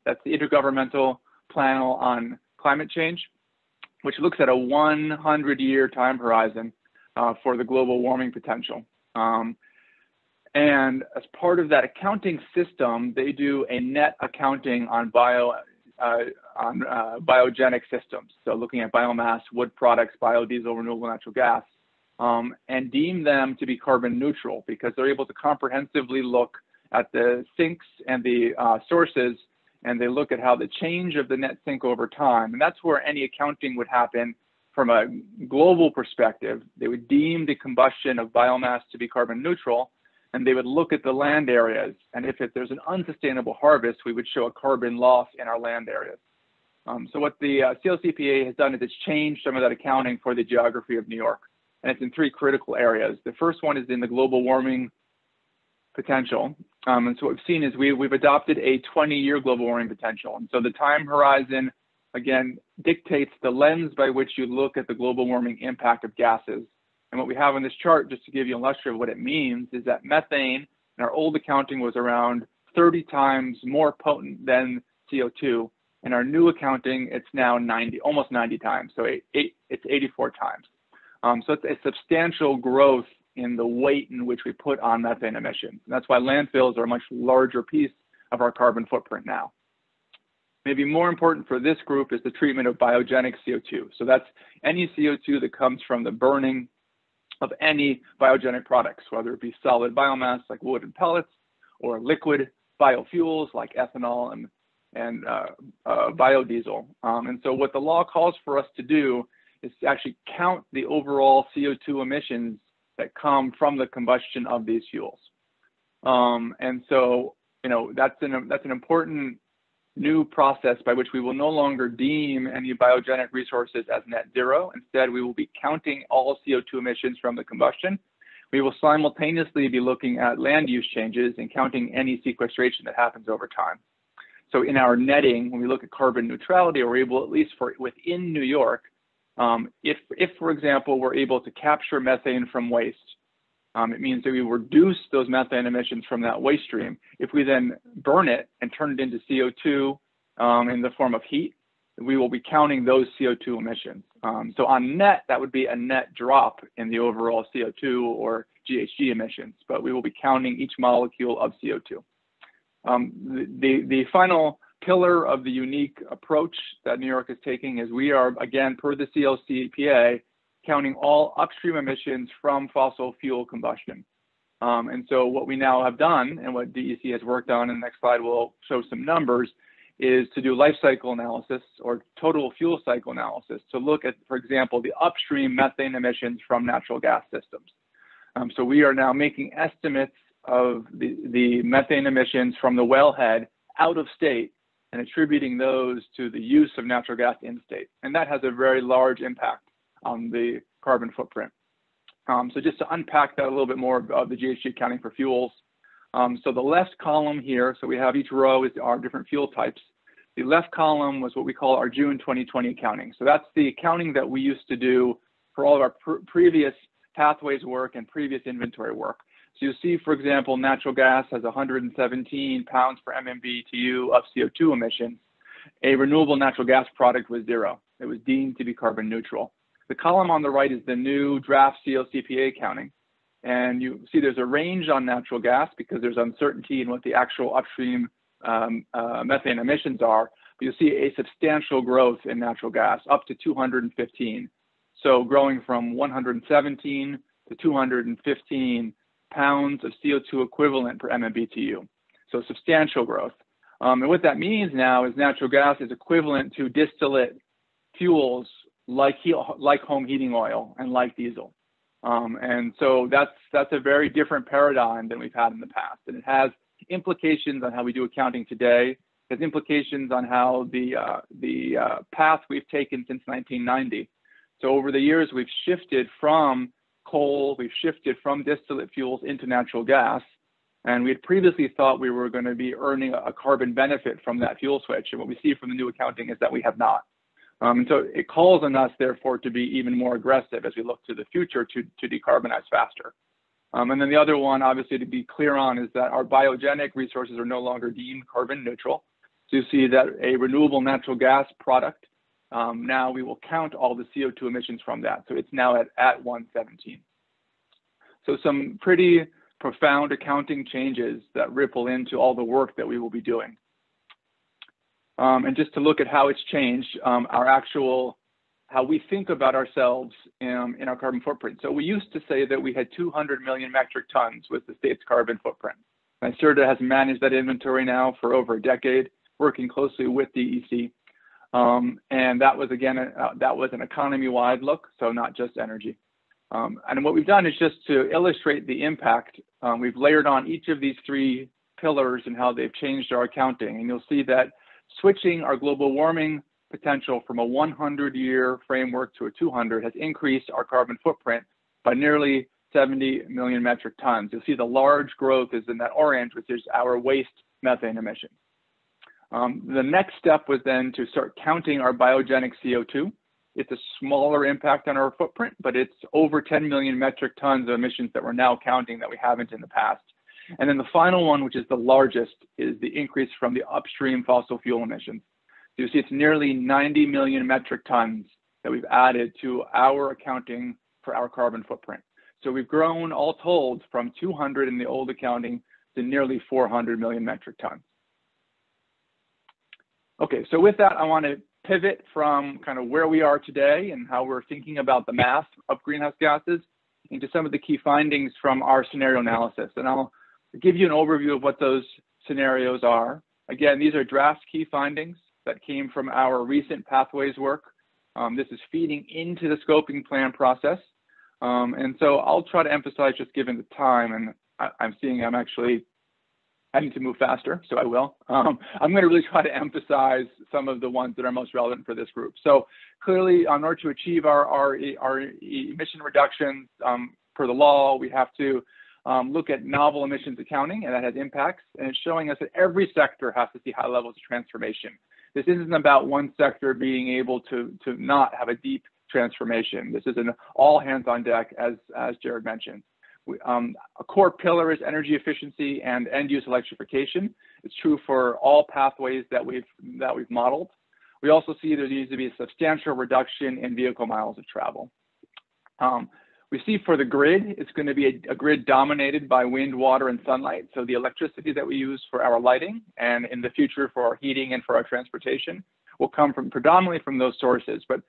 S4: that's the Intergovernmental Panel on Climate Change, which looks at a 100-year time horizon uh, for the global warming potential. Um, and as part of that accounting system, they do a net accounting on bio on uh, biogenic systems. So looking at biomass, wood products, biodiesel, renewable natural gas um, and deem them to be carbon neutral because they're able to comprehensively look at the sinks and the uh, sources and they look at how the change of the net sink over time. And that's where any accounting would happen from a global perspective. They would deem the combustion of biomass to be carbon neutral and they would look at the land areas. And if it, there's an unsustainable harvest, we would show a carbon loss in our land areas. Um, so what the uh, CLCPA has done is it's changed some of that accounting for the geography of New York and it's in three critical areas. The first one is in the global warming potential. Um, and so what we've seen is we, we've adopted a 20-year global warming potential. And so the time horizon, again, dictates the lens by which you look at the global warming impact of gases. And what we have on this chart, just to give you a lustre of what it means, is that methane in our old accounting was around 30 times more potent than CO2. In our new accounting, it's now 90, almost 90 times. So it, it, it's 84 times. Um, so it's a substantial growth in the weight in which we put on methane emissions. And that's why landfills are a much larger piece of our carbon footprint now. Maybe more important for this group is the treatment of biogenic CO2. So that's any CO2 that comes from the burning of any biogenic products, whether it be solid biomass like wood and pellets, or liquid biofuels like ethanol and, and uh, uh, biodiesel. Um, and so what the law calls for us to do is to actually count the overall CO2 emissions that come from the combustion of these fuels. Um, and so, you know, that's an, that's an important new process by which we will no longer deem any biogenic resources as net zero. Instead, we will be counting all CO2 emissions from the combustion. We will simultaneously be looking at land use changes and counting any sequestration that happens over time. So in our netting, when we look at carbon neutrality, we're able, at least for within New York, um, if, if, for example, we're able to capture methane from waste, Um, it means that we reduce those methane emissions from that waste stream. If we then burn it and turn it into CO2 um, in the form of heat, we will be counting those CO2 emissions. Um, so on net, that would be a net drop in the overall CO2 or GHG emissions, but we will be counting each molecule of CO2. Um, the, the, the, final pillar of the unique approach that New York is taking is we are, again, per the CLCPA, counting all upstream emissions from fossil fuel combustion. Um, and so what we now have done and what DEC has worked on, and the next slide will show some numbers, is to do life cycle analysis or total fuel cycle analysis to look at, for example, the upstream methane emissions from natural gas systems. Um, so we are now making estimates of the, the methane emissions from the wellhead out of state and attributing those to the use of natural gas in state. And that has a very large impact on the carbon footprint. Um, so just to unpack that a little bit more of the GHG accounting for fuels. Um, so the left column here, so we have each row is our different fuel types. The left column was what we call our June 2020 accounting. So that's the accounting that we used to do for all of our pr previous pathways work and previous inventory work. So you see, for example, natural gas has 117 pounds per MMBTU of CO2 emissions. A renewable natural gas product was zero. It was deemed to be carbon neutral. The column on the right is the new draft CLCPA accounting. And you see there's a range on natural gas because there's uncertainty in what the actual upstream um, uh, methane emissions are. But you'll see a substantial growth in natural gas up to 215. So growing from 117 to 215 pounds of CO2 equivalent per MMBTU. So substantial growth. Um, and what that means now is natural gas is equivalent to distillate fuels like, he, like home heating oil and like diesel. Um, and so that's, that's a very different paradigm than we've had in the past. And it has implications on how we do accounting today. It has implications on how the, uh, the uh, path we've taken since 1990. So over the years, we've shifted from coal, we've shifted from distillate fuels into natural gas. And we had previously thought we were going to be earning a carbon benefit from that fuel switch. And what we see from the new accounting is that we have not. Um, and so it calls on us, therefore, to be even more aggressive as we look to the future to, to decarbonize faster. Um, and then the other one, obviously, to be clear on is that our biogenic resources are no longer deemed carbon neutral. So you see that a renewable natural gas product, um, now we will count all the CO2 emissions from that. So it's now at, at 117. So some pretty profound accounting changes that ripple into all the work that we will be doing. Um, and just to look at how it's changed, um, our actual, how we think about ourselves in, in our carbon footprint. So we used to say that we had 200 million metric tons with the state's carbon footprint. NYSERDA has managed that inventory now for over a decade, working closely with DEC. Um, and that was, again, uh, that was an economy-wide look, so not just energy. Um, and what we've done is just to illustrate the impact, um, we've layered on each of these three pillars and how they've changed our accounting. And you'll see that switching our global warming potential from a 100 year framework to a 200 has increased our carbon footprint by nearly 70 million metric tons. You'll see the large growth is in that orange, which is our waste methane emissions. Um, the next step was then to start counting our biogenic CO2. It's a smaller impact on our footprint, but it's over 10 million metric tons of emissions that we're now counting that we haven't in the past. And then the final one, which is the largest, is the increase from the upstream fossil fuel emissions. So you see it's nearly 90 million metric tons that we've added to our accounting for our carbon footprint. So we've grown all told from 200 in the old accounting to nearly 400 million metric tons. Okay, so with that, I want to pivot from kind of where we are today and how we're thinking about the math of greenhouse gases into some of the key findings from our scenario analysis. And I'll give you an overview of what those scenarios are. Again, these are draft key findings that came from our recent pathways work. Um, this is feeding into the scoping plan process. Um, and so I'll try to emphasize just given the time and I, am seeing I'm actually having to move faster, so I will. Um, I'm going to really try to emphasize some of the ones that are most relevant for this group. So clearly, in order to achieve our, our, our emission reductions um, per the law, we have to um, look at novel emissions accounting, and that has impacts. And it's showing us that every sector has to see high levels of transformation. This isn't about one sector being able to, to not have a deep transformation. This is an all hands on deck, as, as Jared mentioned. We, um, a core pillar is energy efficiency and end-use electrification. It's true for all pathways that we've that we've modeled. We also see there needs to be a substantial reduction in vehicle miles of travel. Um, we see for the grid, it's going to be a, a, grid dominated by wind, water, and sunlight. So the electricity that we use for our lighting and in the future for our heating and for our transportation will come from predominantly from those sources. But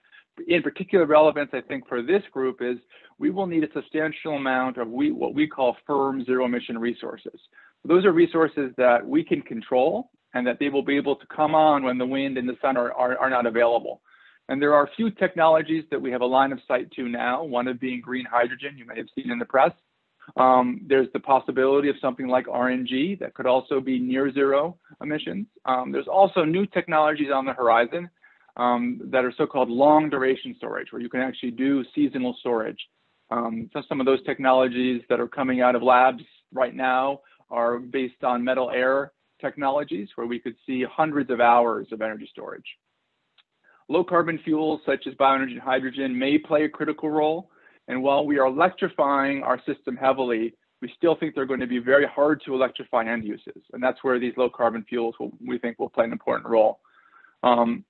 S4: in particular relevance, I think, for this group is we will need a substantial amount of we, what we call firm zero emission resources. Those are resources that we can control and that they will be able to come on when the wind and the sun are, are, are not available. And there are a few technologies that we have a line of sight to now, one of being green hydrogen, you may have seen in the press. Um, there's the possibility of something like RNG that could also be near zero emissions. Um, there's also new technologies on the horizon um, that are so-called long duration storage, where you can actually do seasonal storage. Um, so some of those technologies that are coming out of labs right now are based on metal air technologies, where we could see hundreds of hours of energy storage. Low carbon fuels such as bioenergy and hydrogen may play a critical role. And while we are electrifying our system heavily, we still think they're going to be very hard to electrify end uses. And that's where these low carbon fuels will, we think will play an important role. Um,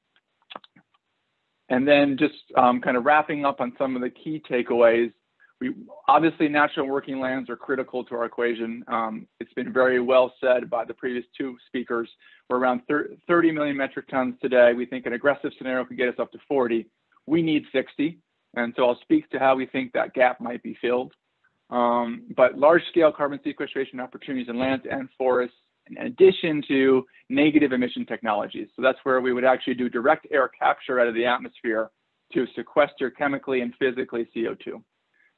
S4: and then just um, kind of wrapping up on some of the key takeaways, we obviously natural working lands are critical to our equation. Um, it's been very well said by the previous two speakers. We're around 30 million metric tons today. We think an aggressive scenario could get us up to 40. We need 60. And so I'll speak to how we think that gap might be filled. Um, but large scale carbon sequestration opportunities in lands and forests, in addition to negative emission technologies. So that's where we would actually do direct air capture out of the atmosphere to sequester chemically and physically CO2.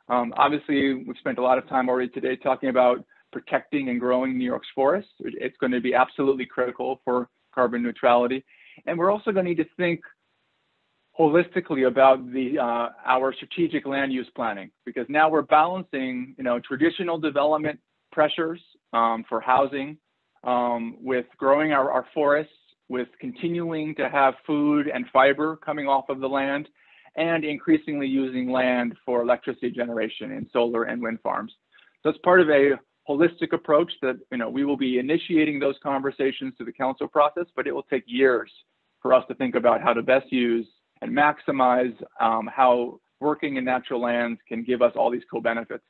S4: Um, obviously, we've spent a lot of time already today talking about protecting and growing New York's forests. It's going to be absolutely critical for carbon neutrality. And we're also going to need to think holistically about the uh, our strategic land use planning because now we're balancing you know traditional development pressures um, for housing um, with growing our, our forests with continuing to have food and fiber coming off of the land and increasingly using land for electricity generation in solar and wind farms. So it's part of a holistic approach that you know we will be initiating those conversations through the council process, but it will take years for us to think about how to best use and maximize um, how working in natural lands can give us all these co-benefits.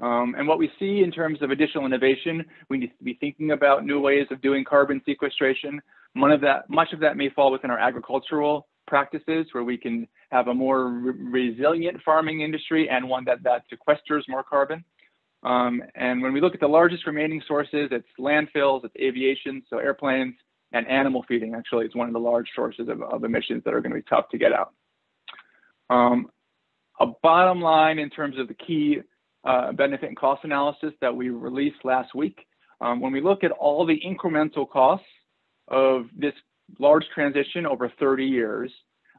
S4: Um, and what we see in terms of additional innovation, we need to be thinking about new ways of doing carbon sequestration. Of that, much of that may fall within our agricultural practices where we can have a more re resilient farming industry and one that, that sequesters more carbon. Um, and when we look at the largest remaining sources, it's landfills, it's aviation, so airplanes, and animal feeding actually is one of the large sources of, of emissions that are going to be tough to get out. Um, a bottom line in terms of the key uh, benefit and cost analysis that we released last week, um, when we look at all the incremental costs of this large transition over 30 years,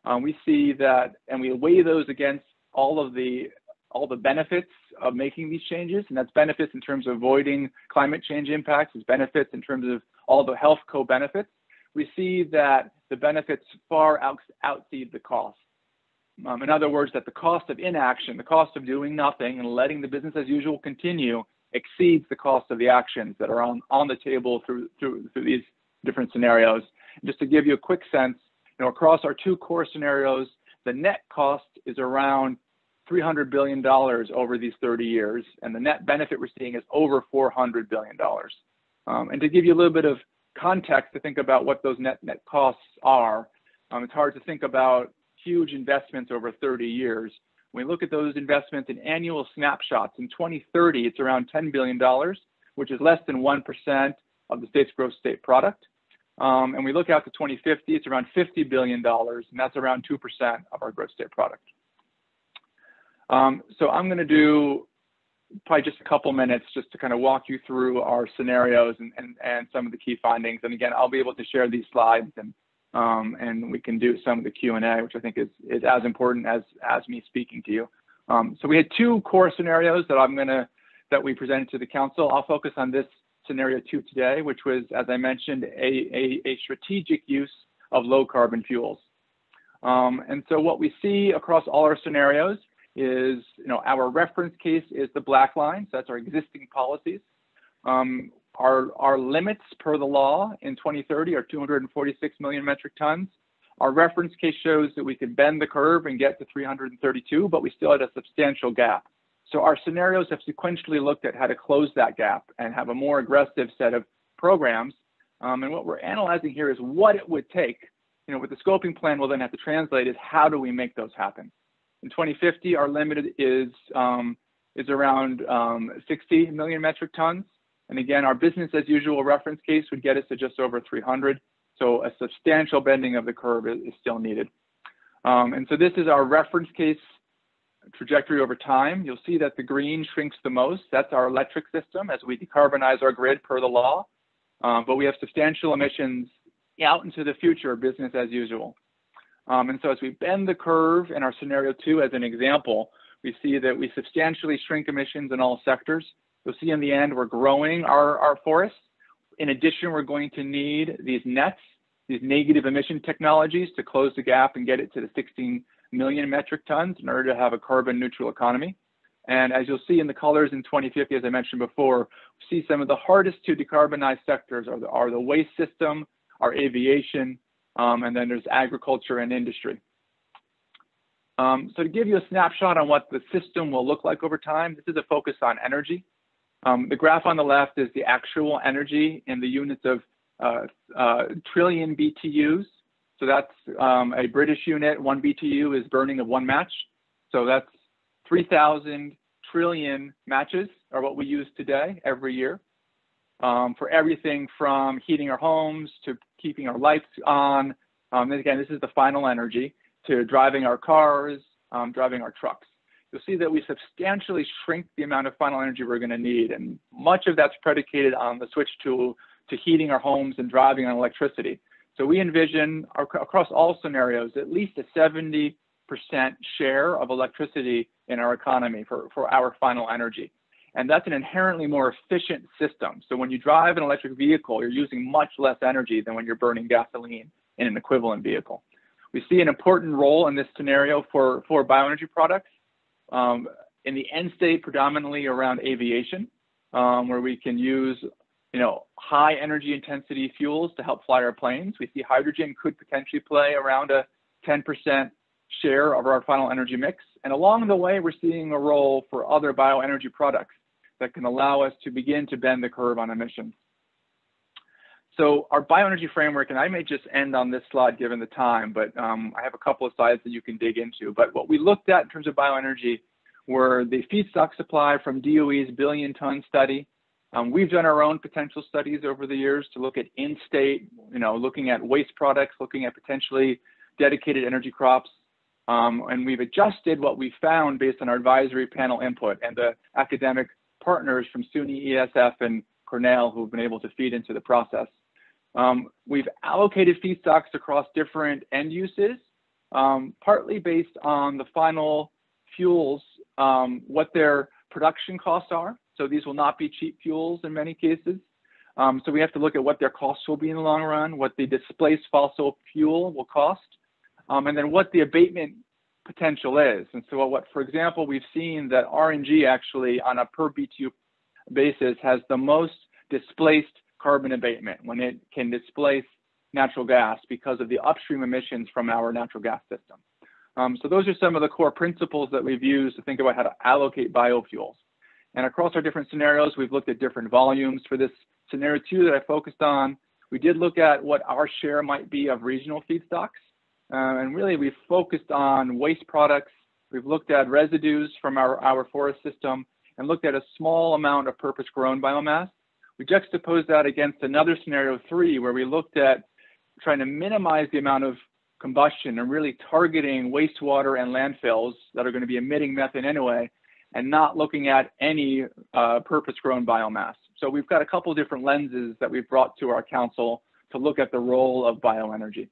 S4: um, we see that, and we weigh those against all of the all the benefits of making these changes, and that's benefits in terms of avoiding climate change impacts, it's benefits in terms of all the health co-benefits. We see that the benefits far out, outseed the cost. Um, in other words, that the cost of inaction, the cost of doing nothing and letting the business as usual continue exceeds the cost of the actions that are on, on the table through, through, through these different scenarios. Just to give you a quick sense, you know, across our two core scenarios, the net cost is around $300 billion over these 30 years, and the net benefit we're seeing is over $400 billion. Um, and to give you a little bit of context to think about what those net net costs are, um, it's hard to think about huge investments over 30 years. When we look at those investments in annual snapshots, in 2030, it's around $10 billion, which is less than 1% of the state's gross state product. Um, and we look out to 2050, it's around $50 billion, and that's around 2% of our gross state product. Um, so I'm going to do probably just a couple minutes just to kind of walk you through our scenarios and, and, and some of the key findings. And again, I'll be able to share these slides and, um, and we can do some of the Q&A, which I think is, is as important as, as me speaking to you. Um, so we had two core scenarios that I'm going to, that we presented to the council. I'll focus on this scenario two today, which was, as I mentioned, a, a, a strategic use of low carbon fuels. Um, and so what we see across all our scenarios is, you know, our reference case is the black line. So that's our existing policies. Um, our, our limits per the law in 2030 are 246 million metric tons. Our reference case shows that we could bend the curve and get to 332, but we still had a substantial gap. So our scenarios have sequentially looked at how to close that gap and have a more aggressive set of programs. Um, and what we're analyzing here is what it would take. You know, what the scoping plan will then have to translate is how do we make those happen? In 2050, our limit is um, is around um, 60 million metric tons. And again, our business as usual reference case would get us to just over 300. So a substantial bending of the curve is, is still needed. Um, and so this is our reference case trajectory over time. You'll see that the green shrinks the most. That's our electric system as we decarbonize our grid per the law. Um, but we have substantial emissions out into the future, business as usual. Um, and so as we bend the curve in our scenario two as an example, we see that we substantially shrink emissions in all sectors. You'll see in the end, we're growing our, our forests. In addition, we're going to need these nets, these negative emission technologies to close the gap and get it to the 16 million metric tons in order to have a carbon neutral economy. And as you'll see in the colors in 2050, as I mentioned before, we see some of the hardest to decarbonize sectors are the, are the waste system, our aviation, um, and then there's agriculture and industry. Um, so to give you a snapshot on what the system will look like over time, this is a focus on energy. Um, the graph on the left is the actual energy in the units of uh, uh, trillion BTUs. So that's um, a British unit. One BTU is burning of one match. So that's 3,000 trillion matches are what we use today every year um, for everything from heating our homes to keeping our lights on. Um, and again, this is the final energy to driving our cars, um, driving our trucks. You'll see that we substantially shrink the amount of final energy we're going to need. And much of that's predicated on the switch to, to heating our homes and driving on electricity. So we envision across all scenarios at least a 70% share of electricity in our economy for, for our final energy. And that's an inherently more efficient system. So when you drive an electric vehicle, you're using much less energy than when you're burning gasoline in an equivalent vehicle. We see an important role in this scenario for, for bioenergy products um, in the end state, predominantly around aviation, um, where we can use you know, high energy intensity fuels to help fly our planes. We see hydrogen could potentially play around a 10% share of our final energy mix. And along the way, we're seeing a role for other bioenergy products that can allow us to begin to bend the curve on emissions. So our bioenergy framework, and I may just end on this slide given the time, but um, I have a couple of slides that you can dig into. But what we looked at in terms of bioenergy were the feedstock supply from DOE's billion ton study. Um, we've done our own potential studies over the years to look at in-state, you know, looking at waste products, looking at potentially dedicated energy crops. Um, and we've adjusted what we found based on our advisory panel input and the academic partners from SUNY ESF and Cornell who've been able to feed into the process. Um, we've allocated feedstocks across different end uses, um, partly based on the final fuels, um, what their production costs are. So these will not be cheap fuels in many cases. Um, so we have to look at what their costs will be in the long run, what the displaced fossil fuel will cost, um, and then what the abatement potential is. And so what, for example, we've seen that RNG actually on a per BTU basis has the most displaced carbon abatement when it can displace natural gas because of the upstream emissions from our natural gas system. Um, so those are some of the core principles that we've used to think about how to allocate biofuels. And across our different scenarios, we've looked at different volumes. For this scenario two that I focused on, we did look at what our share might be of regional feedstocks. Uh, and really, we've focused on waste products. We've looked at residues from our, our forest system and looked at a small amount of purpose grown biomass. We juxtaposed that against another scenario three, where we looked at trying to minimize the amount of combustion and really targeting wastewater and landfills that are going to be emitting methane anyway, and not looking at any uh, purpose grown biomass. So we've got a couple different lenses that we've brought to our council to look at the role of bioenergy.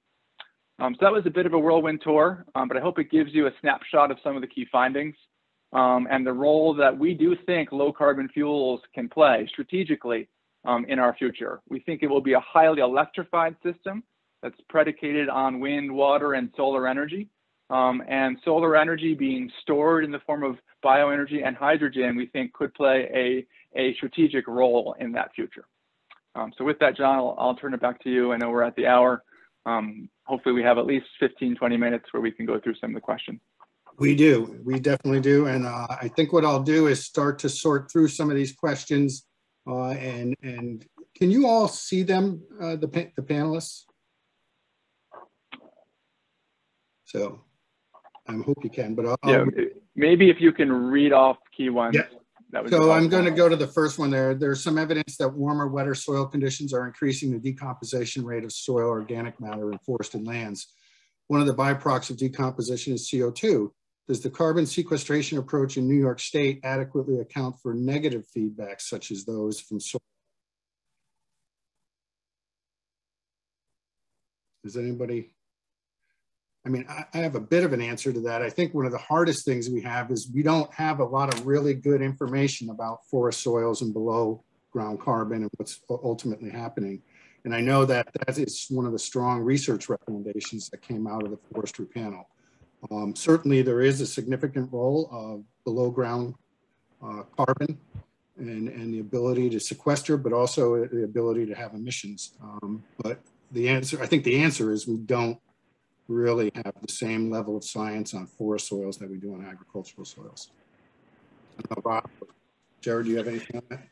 S4: Um, so that was a bit of a whirlwind tour, um, but I hope it gives you a snapshot of some of the key findings um, and the role that we do think low carbon fuels can play strategically um, in our future. We think it will be a highly electrified system that's predicated on wind, water, and solar energy. Um, and solar energy being stored in the form of bioenergy and hydrogen, we think could play a, a strategic role in that future. Um, so with that, John, I'll, I'll, turn it back to you. I know we're at the hour. Um, hopefully we have at least 15, 20 minutes where we can go through some of the questions.
S1: We do, we definitely do. And uh, I think what I'll do is start to sort through some of these questions uh, and, and can you all see them, uh, the, the panelists? So I hope you can, but I'll,
S4: yeah, maybe if you can read off key ones.
S1: Yeah. So I'm going to go to the first one there. There's some evidence that warmer, wetter soil conditions are increasing the decomposition rate of soil organic matter in forested lands. One of the byproducts of decomposition is CO2. Does the carbon sequestration approach in New York State adequately account for negative feedbacks such as those from soil? Does anybody I mean, I, I, have a bit of an answer to that. I think one of the hardest things we have is we don't have a lot of really good information about forest soils and below ground carbon and what's ultimately happening. And I know that that is one of the strong research recommendations that came out of the forestry panel. Um, certainly there is a significant role of below ground uh, carbon and, and the ability to sequester, but also the ability to have emissions. Um, but the answer, I think the answer is we don't really have the same level of science on forest soils that we do on agricultural soils. Rob, Jared, do you have anything on that?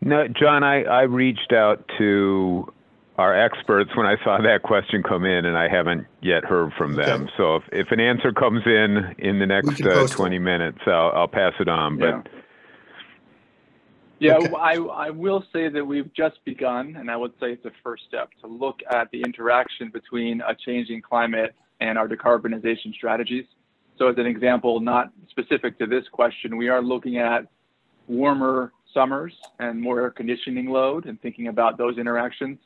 S2: No, John, I, I reached out to our experts when I saw that question come in, and I haven't yet heard from them. So if, if an answer comes in in the next uh, 20 it. minutes, I'll, I'll pass it on.
S4: Yeah. But yeah, okay. I, I will say that we've just begun, and I would say it's a first step to look at the interaction between a changing climate and our decarbonization strategies. So as an example, not specific to this question, we are looking at warmer summers and more air conditioning load and thinking about those interactions.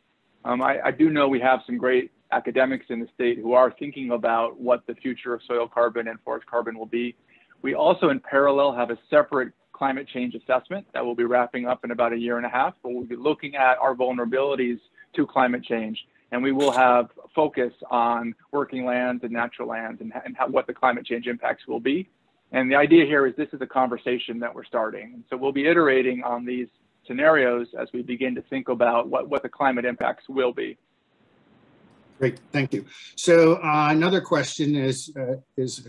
S4: Um, I, I do know we have some great academics in the state who are thinking about what the future of soil carbon and forest carbon will be. We also in parallel have a separate climate change assessment that we'll be wrapping up in about a year and a half, but we'll be looking at our vulnerabilities to climate change. And we will have focus on working lands and natural lands and, and how, what the climate change impacts will be. And the idea here is this is a conversation that we're starting. So we'll be iterating on these scenarios as we begin to think about what, what the climate impacts will be.
S1: Great, thank you. So uh, another question is uh, is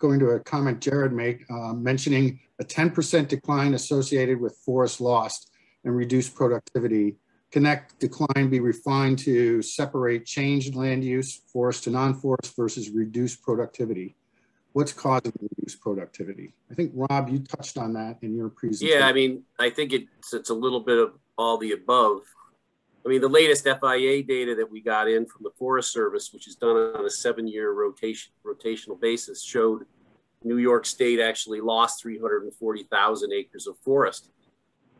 S1: going to a comment Jared made, uh, mentioning a 10% decline associated with forest lost and reduced productivity. Connect decline be refined to separate changed land use, forest to non-forest versus reduced productivity? What's causing reduced productivity? I think Rob, you touched on that in your presentation.
S3: Yeah, I mean, I think it's it's a little bit of all the above. I mean, the latest FIA data that we got in from the Forest Service, which is done on a seven-year rotation rotational basis, showed New York State actually lost 340,000 acres of forest.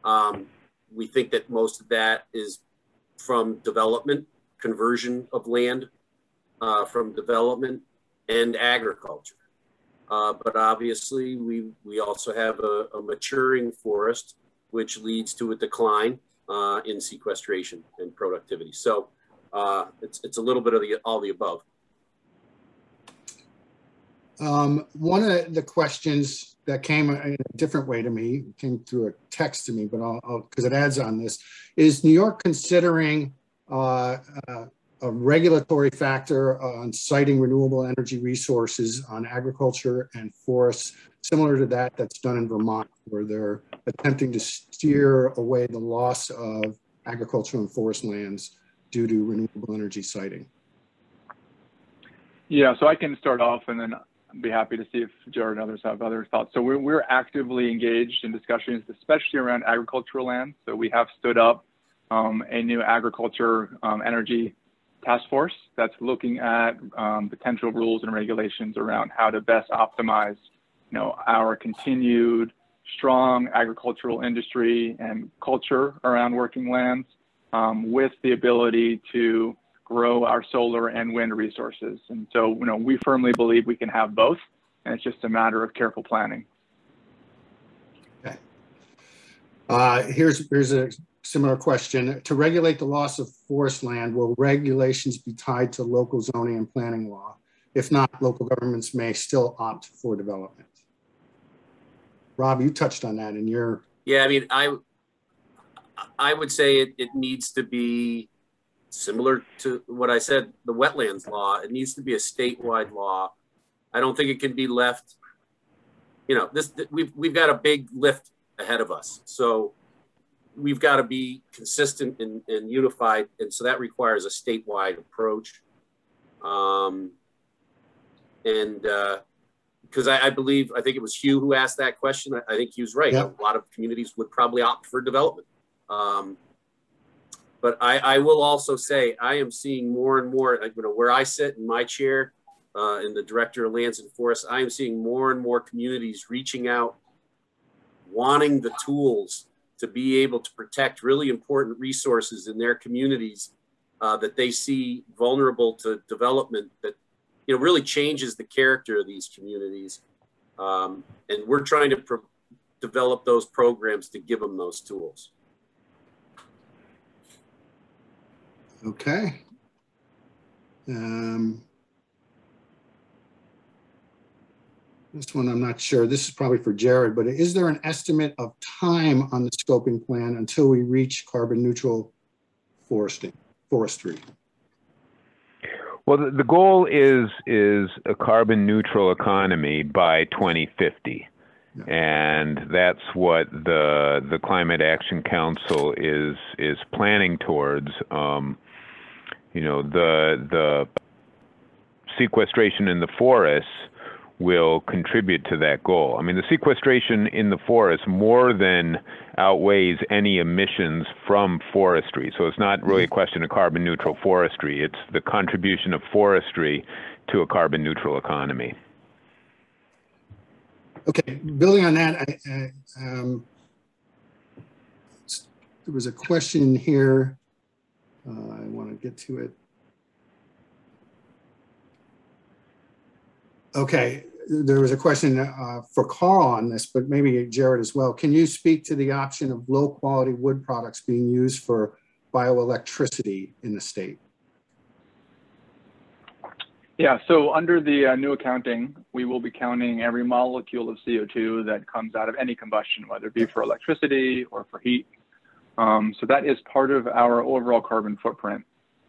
S3: Um, we think that most of that is from development, conversion of land, uh, from development and agriculture. Uh, but obviously, we, we also have a, a, maturing forest, which leads to a decline uh, in sequestration and productivity. So uh, it's, it's a little bit of the, all the above.
S1: Um, one of the questions that came in a different way to me, came through a text to me, but I'll, because it adds on this, is New York considering uh, uh, a regulatory factor on siting renewable energy resources on agriculture and forests, similar to that that's done in Vermont, where they're attempting to steer away the loss of agricultural and forest lands due to renewable energy siting?
S4: Yeah, so I can start off and then I'd be happy to see if Jared and others have other thoughts. So we're, we're actively engaged in discussions, especially around agricultural land. So we have stood up um, a new agriculture um, energy task force that's looking at um, potential rules and regulations around how to best optimize, you know, our continued strong agricultural industry and culture around working lands um, with the ability to grow our solar and wind resources. And so, you know, we firmly believe we can have both, and it's just a matter of careful planning.
S1: Okay. Uh, here's, here's a similar question. To regulate the loss of forest land, will regulations be tied to local zoning and planning law? If not, local governments may still opt for development. Rob, you touched on that in your.
S3: Yeah, I mean, I I would say it, it needs to be similar to what I said, the wetlands law. It needs to be a statewide law. I don't think it can be left. You know, this we've we've got a big lift ahead of us. So we've got to be consistent and, and unified, and so that requires a statewide approach. Um, and because uh, I, I, believe, I think it was Hugh who asked that question. I, I think he was right. A lot of communities would probably opt for development. Um, but I, I, will also say I am seeing more and more, you know, where I sit in my chair, uh, in the director of lands and forests, I am seeing more and more communities reaching out, wanting the tools to be able to protect really important resources in their communities uh, that they see vulnerable to development that you know really changes the character of these communities. Um, and we're trying to develop those programs to give them those tools
S1: okay um, this one I'm not sure. This is probably for Jared, but is there an estimate of time on the scoping plan until we reach carbon neutral foresting, forestry?
S2: Well, the, the goal is is a carbon neutral economy by 2050. Yeah. And that's what the the Climate Action Council is is planning towards. Um, you know, the the sequestration in the forests will contribute to that goal. I mean, the sequestration in the forest more than outweighs any emissions from forestry. So it's not really a question of carbon neutral forestry, it's the contribution of forestry to a carbon neutral economy.
S1: Okay, building on that, I, I, um, there was a question here. Uh, Get to it. Okay, there was a question uh, for Carl on this, but maybe Jared as well. Can you speak to the option of low quality wood products being used for bioelectricity in the state?
S4: Yeah, so under the uh, new accounting, we will be counting every molecule of CO2 that comes out of any combustion, whether it be for electricity or for heat. Um, so that is part of our overall carbon footprint.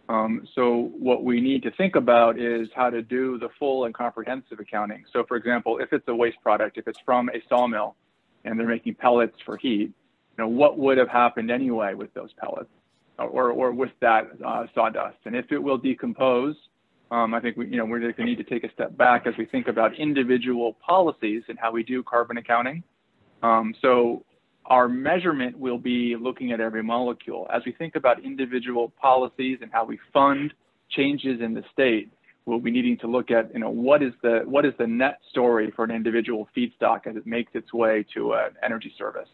S4: Um, so what we need to think about is how to do the full and comprehensive accounting. So for example, if it's a waste product, if it's from a sawmill and they're making pellets for heat, you know, what would have happened anyway with those pellets or, or with that uh, sawdust? And if it will decompose, um, I think we, you know, we're going to need to take a step back as we think about individual policies and how we do carbon accounting. Um, so our measurement will be looking at every molecule. As we think about individual policies and how we fund changes in the state, we'll be needing to look at, you know, what is the what is the net story for an individual feedstock as it makes its way to an energy service.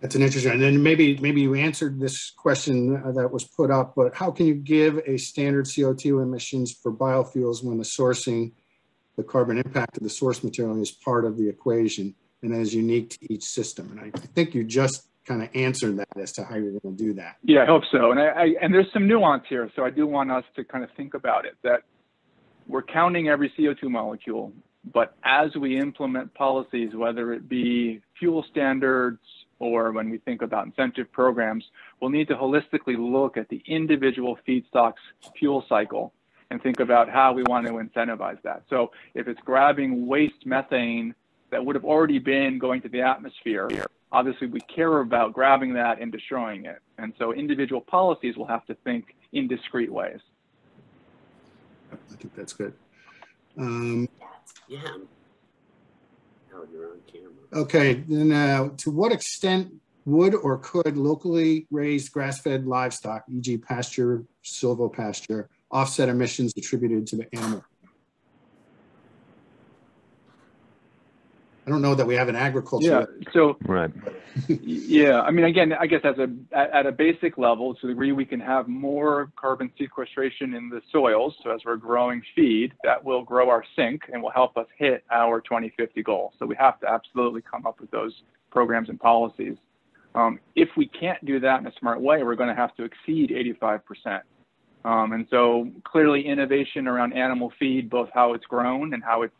S1: That's an interesting, and then maybe maybe you answered this question that was put up, but how can you give a standard CO2 emissions for biofuels when the sourcing, the carbon impact of the source material is part of the equation? And is unique to each system. And I think you just kind of answered that as to how you're going to do that.
S4: Yeah, I hope so. And I, I, and there's some nuance here, so I do want us to kind of think about it. That we're counting every CO2 molecule, but as we implement policies, whether it be fuel standards or when we think about incentive programs, we'll need to holistically look at the individual feedstocks fuel cycle and think about how we want to incentivize that. So if it's grabbing waste methane that would have already been going to the atmosphere. Obviously, we care about grabbing that and destroying it. And so individual policies will have to think in discrete ways.
S1: I think that's good. Um,
S3: yeah. Now you're on camera.
S1: Okay. Now, to what extent would or could locally raised grass-fed livestock, e.g. pasture, silvopasture, offset emissions attributed to the animal I don't know that we have an agriculture.
S4: Yeah. So right. yeah, I mean, again, I guess as a at a basic level, to the degree we can have more carbon sequestration in the soils, so as we're growing feed, that will grow our sink and will help us hit our 2050 goal. So we have to absolutely come up with those programs and policies. Um, if we can't do that in a smart way, we're going to have to exceed 85%. Um, and so clearly innovation around animal feed, both how it's grown and how it's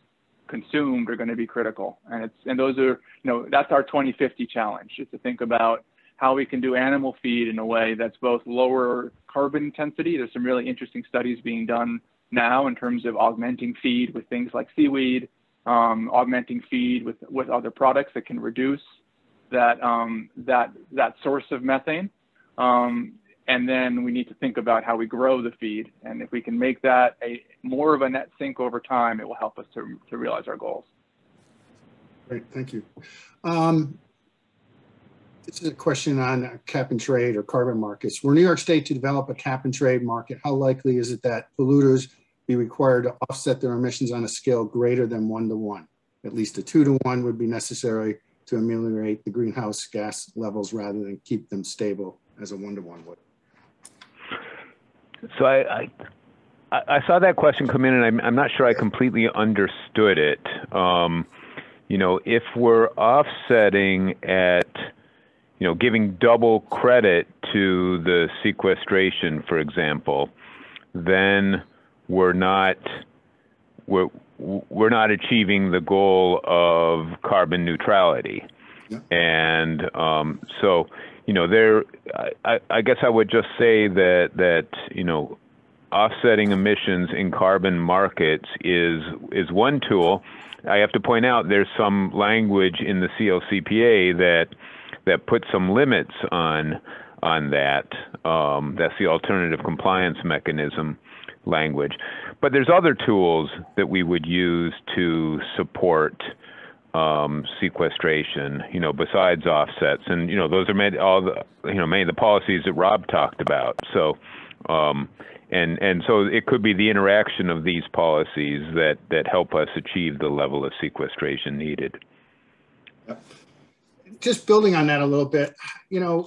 S4: consumed are going to be critical. And it's, and those are, you know, that's our 2050 challenge is to think about how we can do animal feed in a way that's both lower carbon intensity. There's some really interesting studies being done now in terms of augmenting feed with things like seaweed, um, augmenting feed with, with other products that can reduce that, um, that, that source of methane. Um, and then we need to think about how we grow the feed. And if we can make that a more of a net sink over time, it will help us to, to realize our goals.
S1: Great, thank you. Um, this is a question on cap and trade or carbon markets. Were New York State to develop a cap and trade market, how likely is it that polluters be required to offset their emissions on a scale greater than one to one? At least a two to one would be necessary to ameliorate the greenhouse gas levels rather than keep them stable as a one to one would.
S2: So I, I, I saw that question come in, and I'm, I'm not sure I completely understood it. Um, you know, if we're offsetting at, you know, giving double credit to the sequestration, for example, then we're not we're we're not achieving the goal of carbon neutrality. Yeah. And um, so, you know, there, I, I guess I would just say that that you know, offsetting emissions in carbon markets is is one tool. I have to point out there's some language in the CLCPA that that puts some limits on on that. Um, that's the alternative compliance mechanism language. But there's other tools that we would use to support um, sequestration, you know, besides offsets. And, you know, those are made all the, you know, many of the policies that Rob talked about. So, um, and, and so it could be the interaction of these policies that, that help us achieve the level of sequestration needed.
S1: Just building on that a little bit, you know,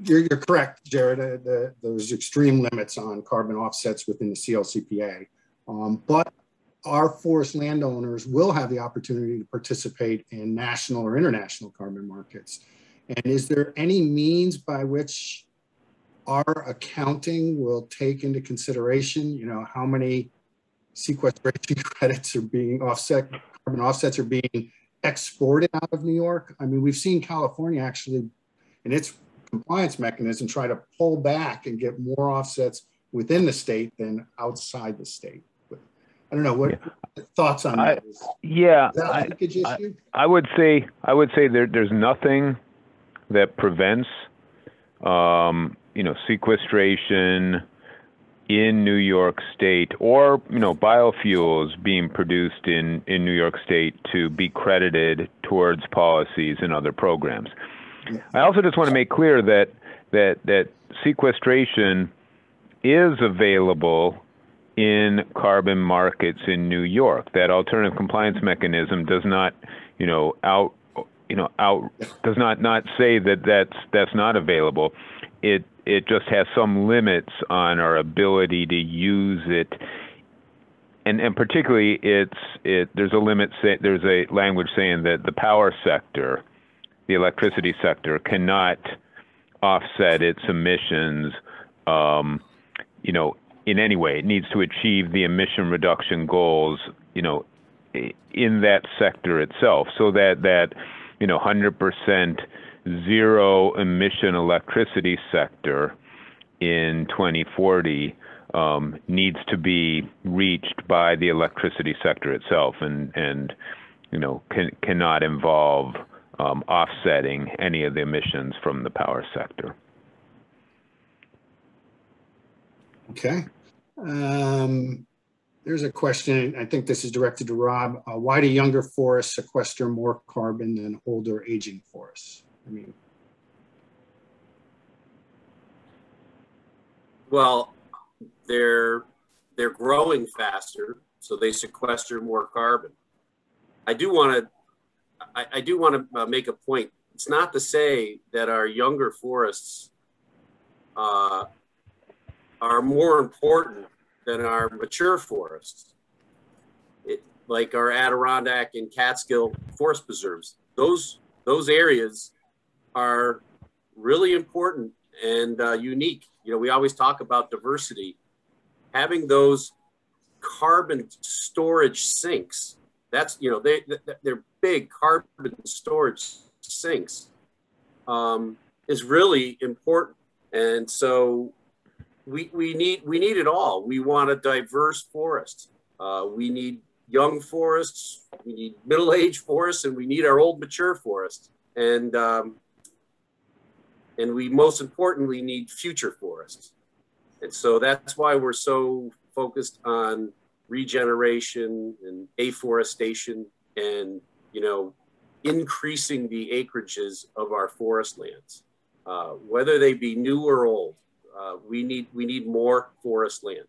S1: you're, you're correct, Jared. Uh, the, there's extreme limits on carbon offsets within the CLCPA. Um, but our forest landowners will have the opportunity to participate in national or international carbon markets. And is there any means by which our accounting will take into consideration, you know, how many sequestration credits are being offset, carbon offsets are being exported out of New York? I mean, we've seen California actually in its compliance mechanism try to pull back and get more offsets within the state than outside the state. I don't know what yeah. thoughts on
S2: I,
S1: that. Is,
S2: yeah, that I, I, I, would say I would say there, there's nothing that prevents um, you know sequestration in New York State or you know biofuels being produced in in New York State to be credited towards policies and other programs. Yeah. I also just want to make clear that that that sequestration is available in carbon markets in New York. That alternative compliance mechanism does not, you know, out, you know, out does not not say that that's that's not available. It it just has some limits on our ability to use it. And, and particularly, it's it. There's a limit. Say, there's a language saying that the power sector, the electricity sector, cannot offset its emissions um, you know, in any way. It needs to achieve the emission reduction goals, you know, in that sector itself, so that that you know 100% zero emission electricity sector in 2040 um, needs to be reached by the electricity sector itself, and and you know can, cannot involve um, offsetting any of the emissions from the power sector.
S1: Okay. Um, there's a question, I think this is directed to Rob. Uh, why do younger forests sequester more carbon than older aging forests? I mean,
S3: well, they're they're growing faster, so they sequester more carbon. I do want to I, I, do want to uh, make a point. It's not to say that our younger forests uh, are more important than our mature forests, it, like our Adirondack and Catskill forest preserves. Those those areas are really important and uh, unique. You know, we always talk about diversity, having those carbon storage sinks, that's, you know, they, they're big carbon storage sinks, um, is really important. And so we, we, need, we need it all. We want a diverse forest. Uh, we need young forests, we need middle-aged forests, and we need our old mature forests. And, um, and we most importantly need future forests. And so that's why we're so focused on regeneration and afforestation and, you know, increasing the acreages of our forest lands, uh, whether they be new or old. Uh, we need we need more forest land.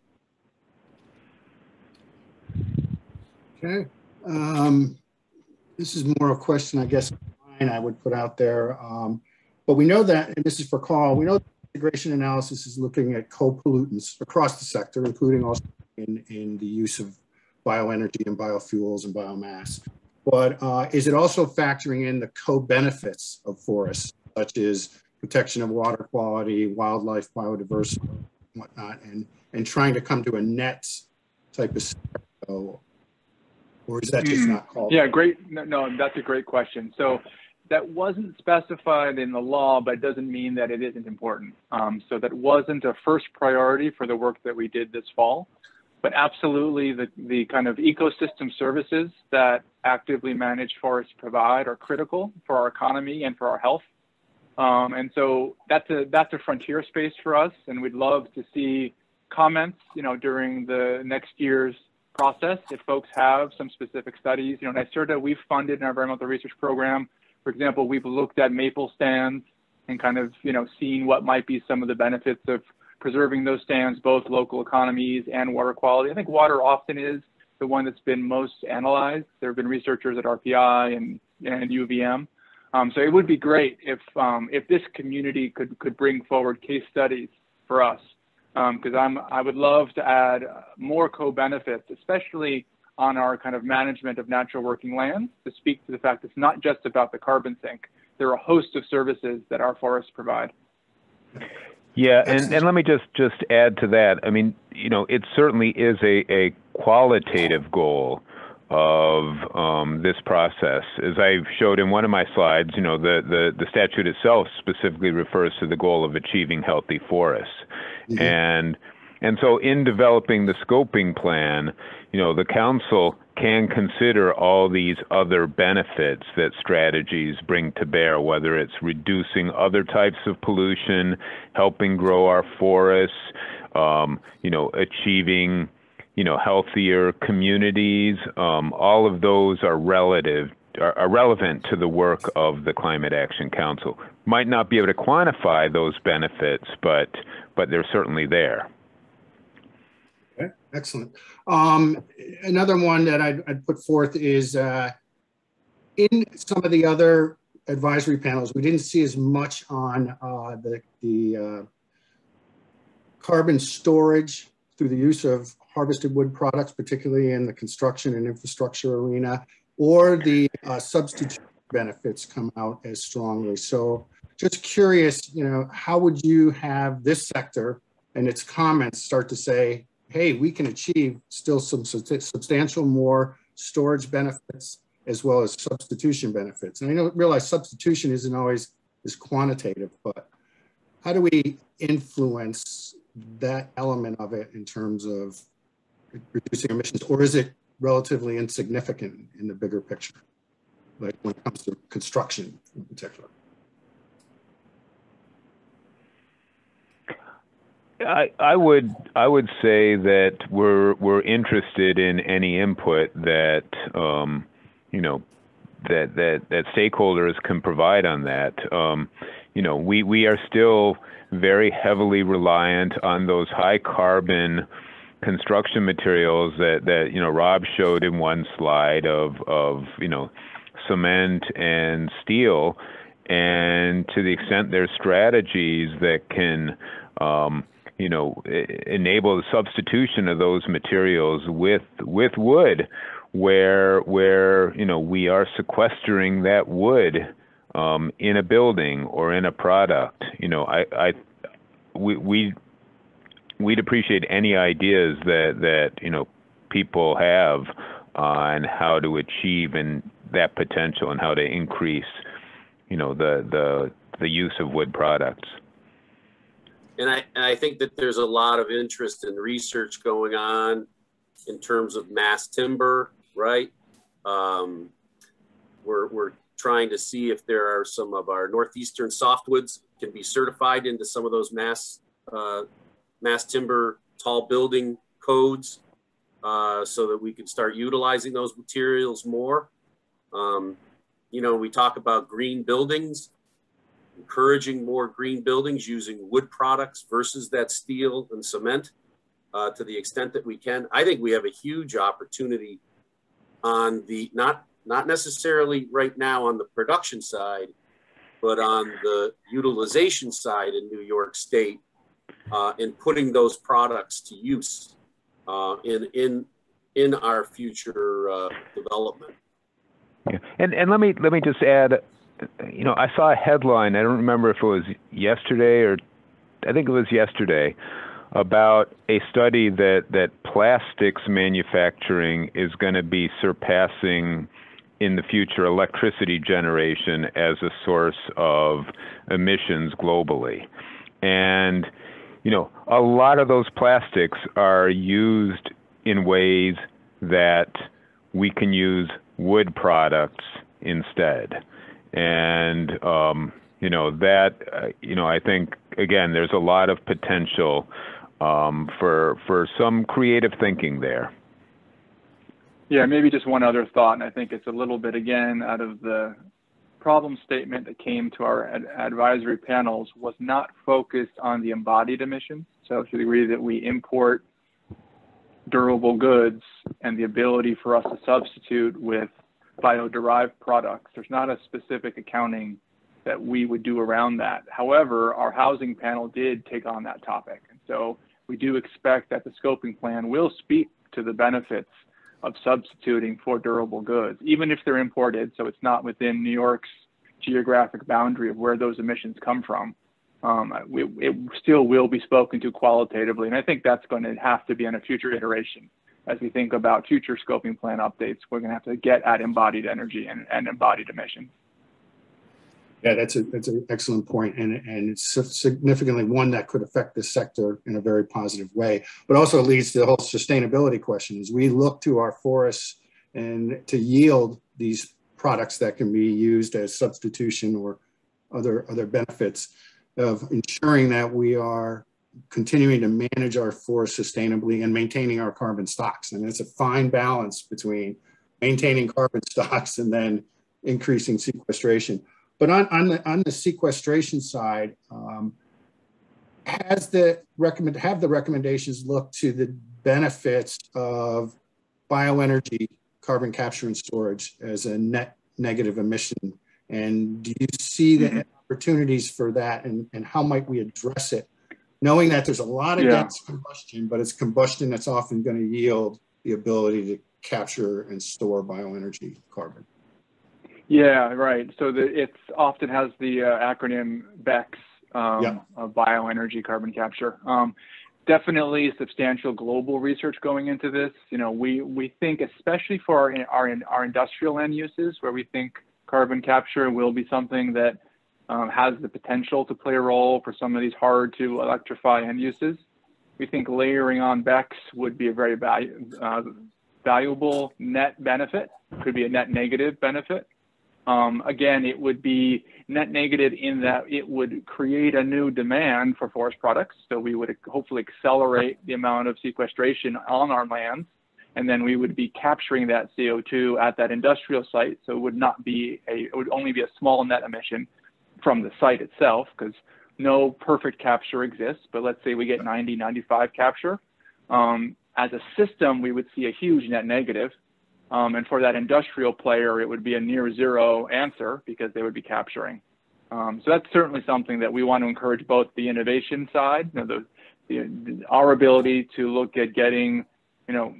S1: Okay. Um, this is more of a question, I guess, I would put out there. Um, but we know that, and this is for Carl, we know integration analysis is looking at co-pollutants across the sector, including also in, in the use of bioenergy and biofuels and biomass. But uh, is it also factoring in the co-benefits of forests, such as protection of water quality, wildlife biodiversity, and whatnot, and, and trying to come to a net type of scenario or is that just not called?
S4: Yeah, great. No, no, that's a great question. So that wasn't specified in the law, but it doesn't mean that it isn't important. Um, so that wasn't a first priority for the work that we did this fall. But absolutely, the, the kind of ecosystem services that actively managed forests provide are critical for our economy and for our health. Um, and so that's a that's a frontier space for us, and we'd love to see comments, you know, during the next year's process. If folks have some specific studies, you know, NYSERDA, we've funded in our environmental research program. For example, we've looked at maple stands and kind of, you know, seen what might be some of the benefits of preserving those stands, both local economies and water quality. I think water often is the one that's been most analyzed. There have been researchers at RPI and, and UVM. Um, so it would be great if um, if this community could could bring forward case studies for us because um, I'm I would love to add more co-benefits, especially on our kind of management of natural working lands, to speak to the fact it's not just about the carbon sink. There are a host of services that our forests provide.
S2: Yeah, and, and let me just just add to that. I mean, you know, it certainly is a, a qualitative goal of um, this process. As I showed in one of my slides, you know, the, the, the statute itself specifically refers to the goal of achieving healthy forests. Mm-hmm. And and so in developing the scoping plan, you know, the council can consider all these other benefits that strategies bring to bear, whether it's reducing other types of pollution, helping grow our forests, um, you know, achieving you know, healthier communities. Um, all of those are relative are, relevant to the work of the Climate Action Council. Might not be able to quantify those benefits, but but they're certainly there.
S1: Okay, excellent. Um, another one that I'd, I'd put forth is uh, in some of the other advisory panels, we didn't see as much on uh, the the uh, carbon storage through the use of harvested wood products, particularly in the construction and infrastructure arena, or the uh, substitute benefits come out as strongly. So just curious, you know, how would you have this sector and its comments start to say, hey, we can achieve still some substantial more storage benefits as well as substitution benefits. And I know, realize substitution isn't always as quantitative, but how do we influence that element of it in terms of reducing emissions, or is it relatively insignificant in the bigger picture, like when it comes to construction in particular?
S2: I, I would I would say that we're we're interested in any input that um, you know that that that stakeholders can provide on that. Um, you know, we we are still very heavily reliant on those high carbon construction materials that that you know Rob showed in one slide of of you know cement and steel, and to the extent there's strategies that can um, you know enable the substitution of those materials with with wood, where where you know we are sequestering that wood um, in a building or in a product. You know, I I we we we'd appreciate any ideas that that you know people have on how to achieve and that potential and how to increase, you know, the the the use of wood products.
S3: And I, and I think that there's a lot of interest and research going on in terms of mass timber, right? Um, we're, we're trying to see if there are some of our northeastern softwoods can be certified into some of those mass uh, mass timber tall building codes uh, so that we can start utilizing those materials more. Um, you know, we talk about green buildings, encouraging more green buildings using wood products versus that steel and cement uh, to the extent that we can. I think we have a huge opportunity on the not not necessarily right now on the production side, but on the utilization side in New York State, uh, in putting those products to use uh, in in in our future uh, development.
S2: Yeah. And and let me let me just add, you know, I saw a headline. I don't remember if it was yesterday or I think it was yesterday about a study that that plastics manufacturing is going to be surpassing in the future electricity generation as a source of emissions globally. And you know, a lot of those plastics are used in ways that we can use wood products instead. And, um, you know, that, uh, you know, I think, again, there's a lot of potential um, for, for some creative thinking there.
S4: Yeah, maybe just one other thought, and I think it's a little bit, again, out of the problem statement that came to our ad advisory panels was not focused on the embodied emissions. So to the degree that we import durable goods and the ability for us to substitute with bio-derived products. There's not a specific accounting that we would do around that. However, our housing panel did take on that topic. And so we do expect that the scoping plan will speak to the benefits of substituting for durable goods, even if they're imported. So it's not within New York's geographic boundary of where those emissions come from um, we, it still will be spoken to qualitatively. And I think that's going to have to be in a future iteration as we think about future scoping plan updates. We're going to have to get at embodied energy and, and embodied emissions.
S1: Yeah, that's a that's an excellent point, and and it's significantly one that could affect this sector in a very positive way, but also leads to the whole sustainability question. As we look to our forests and to yield these products that can be used as substitution or other other benefits, of ensuring that we are continuing to manage our forest sustainably and maintaining our carbon stocks. And it's a fine balance between maintaining carbon stocks and then increasing sequestration. But on, on, the, on the sequestration side, um, has the recommend have the recommendations looked to the benefits of bioenergy carbon capture and storage as a net negative emission? And do you see the mm-hmm opportunities for that and, and how might we address it? Knowing that there's a lot of yeah. combustion, but it's combustion that's often going to yield the ability to capture and store bioenergy carbon.
S4: Yeah, right. So the, it often has the uh, acronym BECCS, um, yeah. of bioenergy carbon capture. Um, definitely substantial global research going into this. You know, we, we think, especially for our, our, our industrial end uses, where we think carbon capture will be something that um, has the potential to play a role for some of these hard to electrify end uses. We think layering on BECCS would be a very valu uh, valuable net benefit, could be a net negative benefit. Um, again, it would be net negative in that it would create a new demand for forest products. So we would hopefully accelerate the amount of sequestration on our lands. And then we would be capturing that CO2 at that industrial site. So it would not be a, it would only be a small net emission from the site itself because no perfect capture exists, but let's say we get 90, 95 capture. Um, as a system, we would see a huge net negative. Um, and for that industrial player, it would be a near zero answer because they would be capturing. Um, so that's certainly something that we want to encourage both the innovation side, you know, the, the, our ability to look at getting, you know,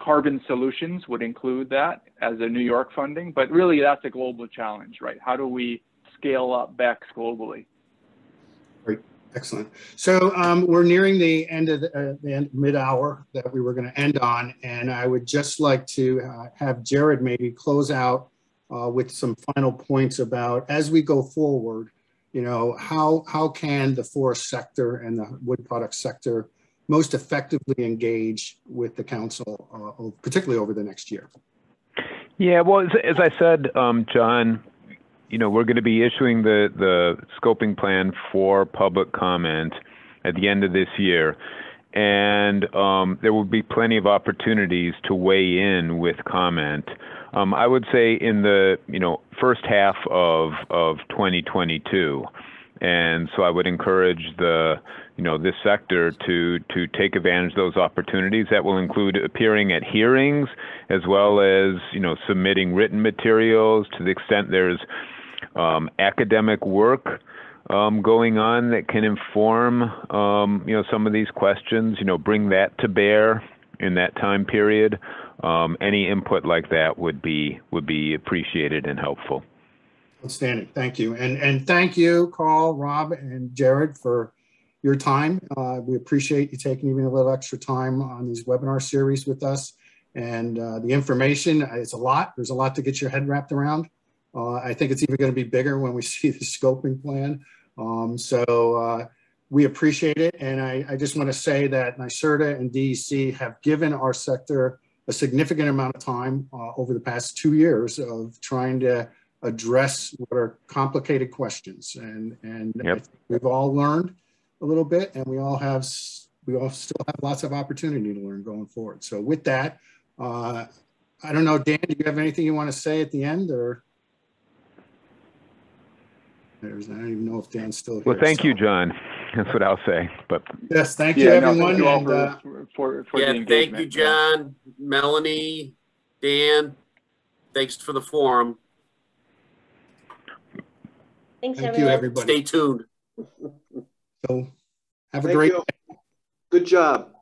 S4: carbon solutions would include that as a New York funding, but really that's a global challenge, right? How do we scale up BECCS globally.
S1: Excellent. So um, we're nearing the end of the, uh, the end, mid hour that we were going to end on, and I would just like to uh, have Jared maybe close out uh, with some final points about as we go forward. You know, how how can the forest sector and the wood product sector most effectively engage with the council, uh, particularly over the next year?
S2: Yeah, well, as, as I said, um, John, you know, we're going to be issuing the, the scoping plan for public comment at the end of this year. And um, there will be plenty of opportunities to weigh in with comment. Um, I would say in the you know first half of of 2022, and so I would encourage the you know this sector to to take advantage of those opportunities. That will include appearing at hearings as well as you know submitting written materials to the extent there's um, academic work um, going on that can inform um, you know some of these questions. You know, bring that to bear in that time period. Um, any input like that would be would be appreciated and helpful.
S1: Outstanding, thank you, and and thank you, Carl, Rob, and Jared for your time. Uh, we appreciate you taking even a little extra time on these webinar series with us. And uh, the information, it's a lot. There's a lot to get your head wrapped around. Uh, I think it's even going to be bigger when we see the scoping plan. Um, so uh, we appreciate it. And I, I just want to say that NYSERDA and DEC have given our sector a significant amount of time uh, over the past two years of trying to address what are complicated questions. And, and
S2: yep.
S1: we've all learned a little bit and we all have, we all still have lots of opportunity to learn going forward. So with that, uh, I don't know, Dan, do you have anything you want to say at the end or? There's, I don't even know if Dan's still here.
S2: Well, thank
S1: so.
S2: you, John. That's what I'll say. But
S1: yes, thank you, yeah, everyone.
S4: No,
S1: thank
S4: you
S1: and,
S4: for, for, for,
S3: yeah, thank you, John, Melanie, Dan. Thanks for the forum.
S5: Thanks,
S1: thank
S5: everyone.
S1: you, everybody.
S3: Stay tuned.
S1: So, have a
S6: Thank
S1: great.
S6: you. Good job.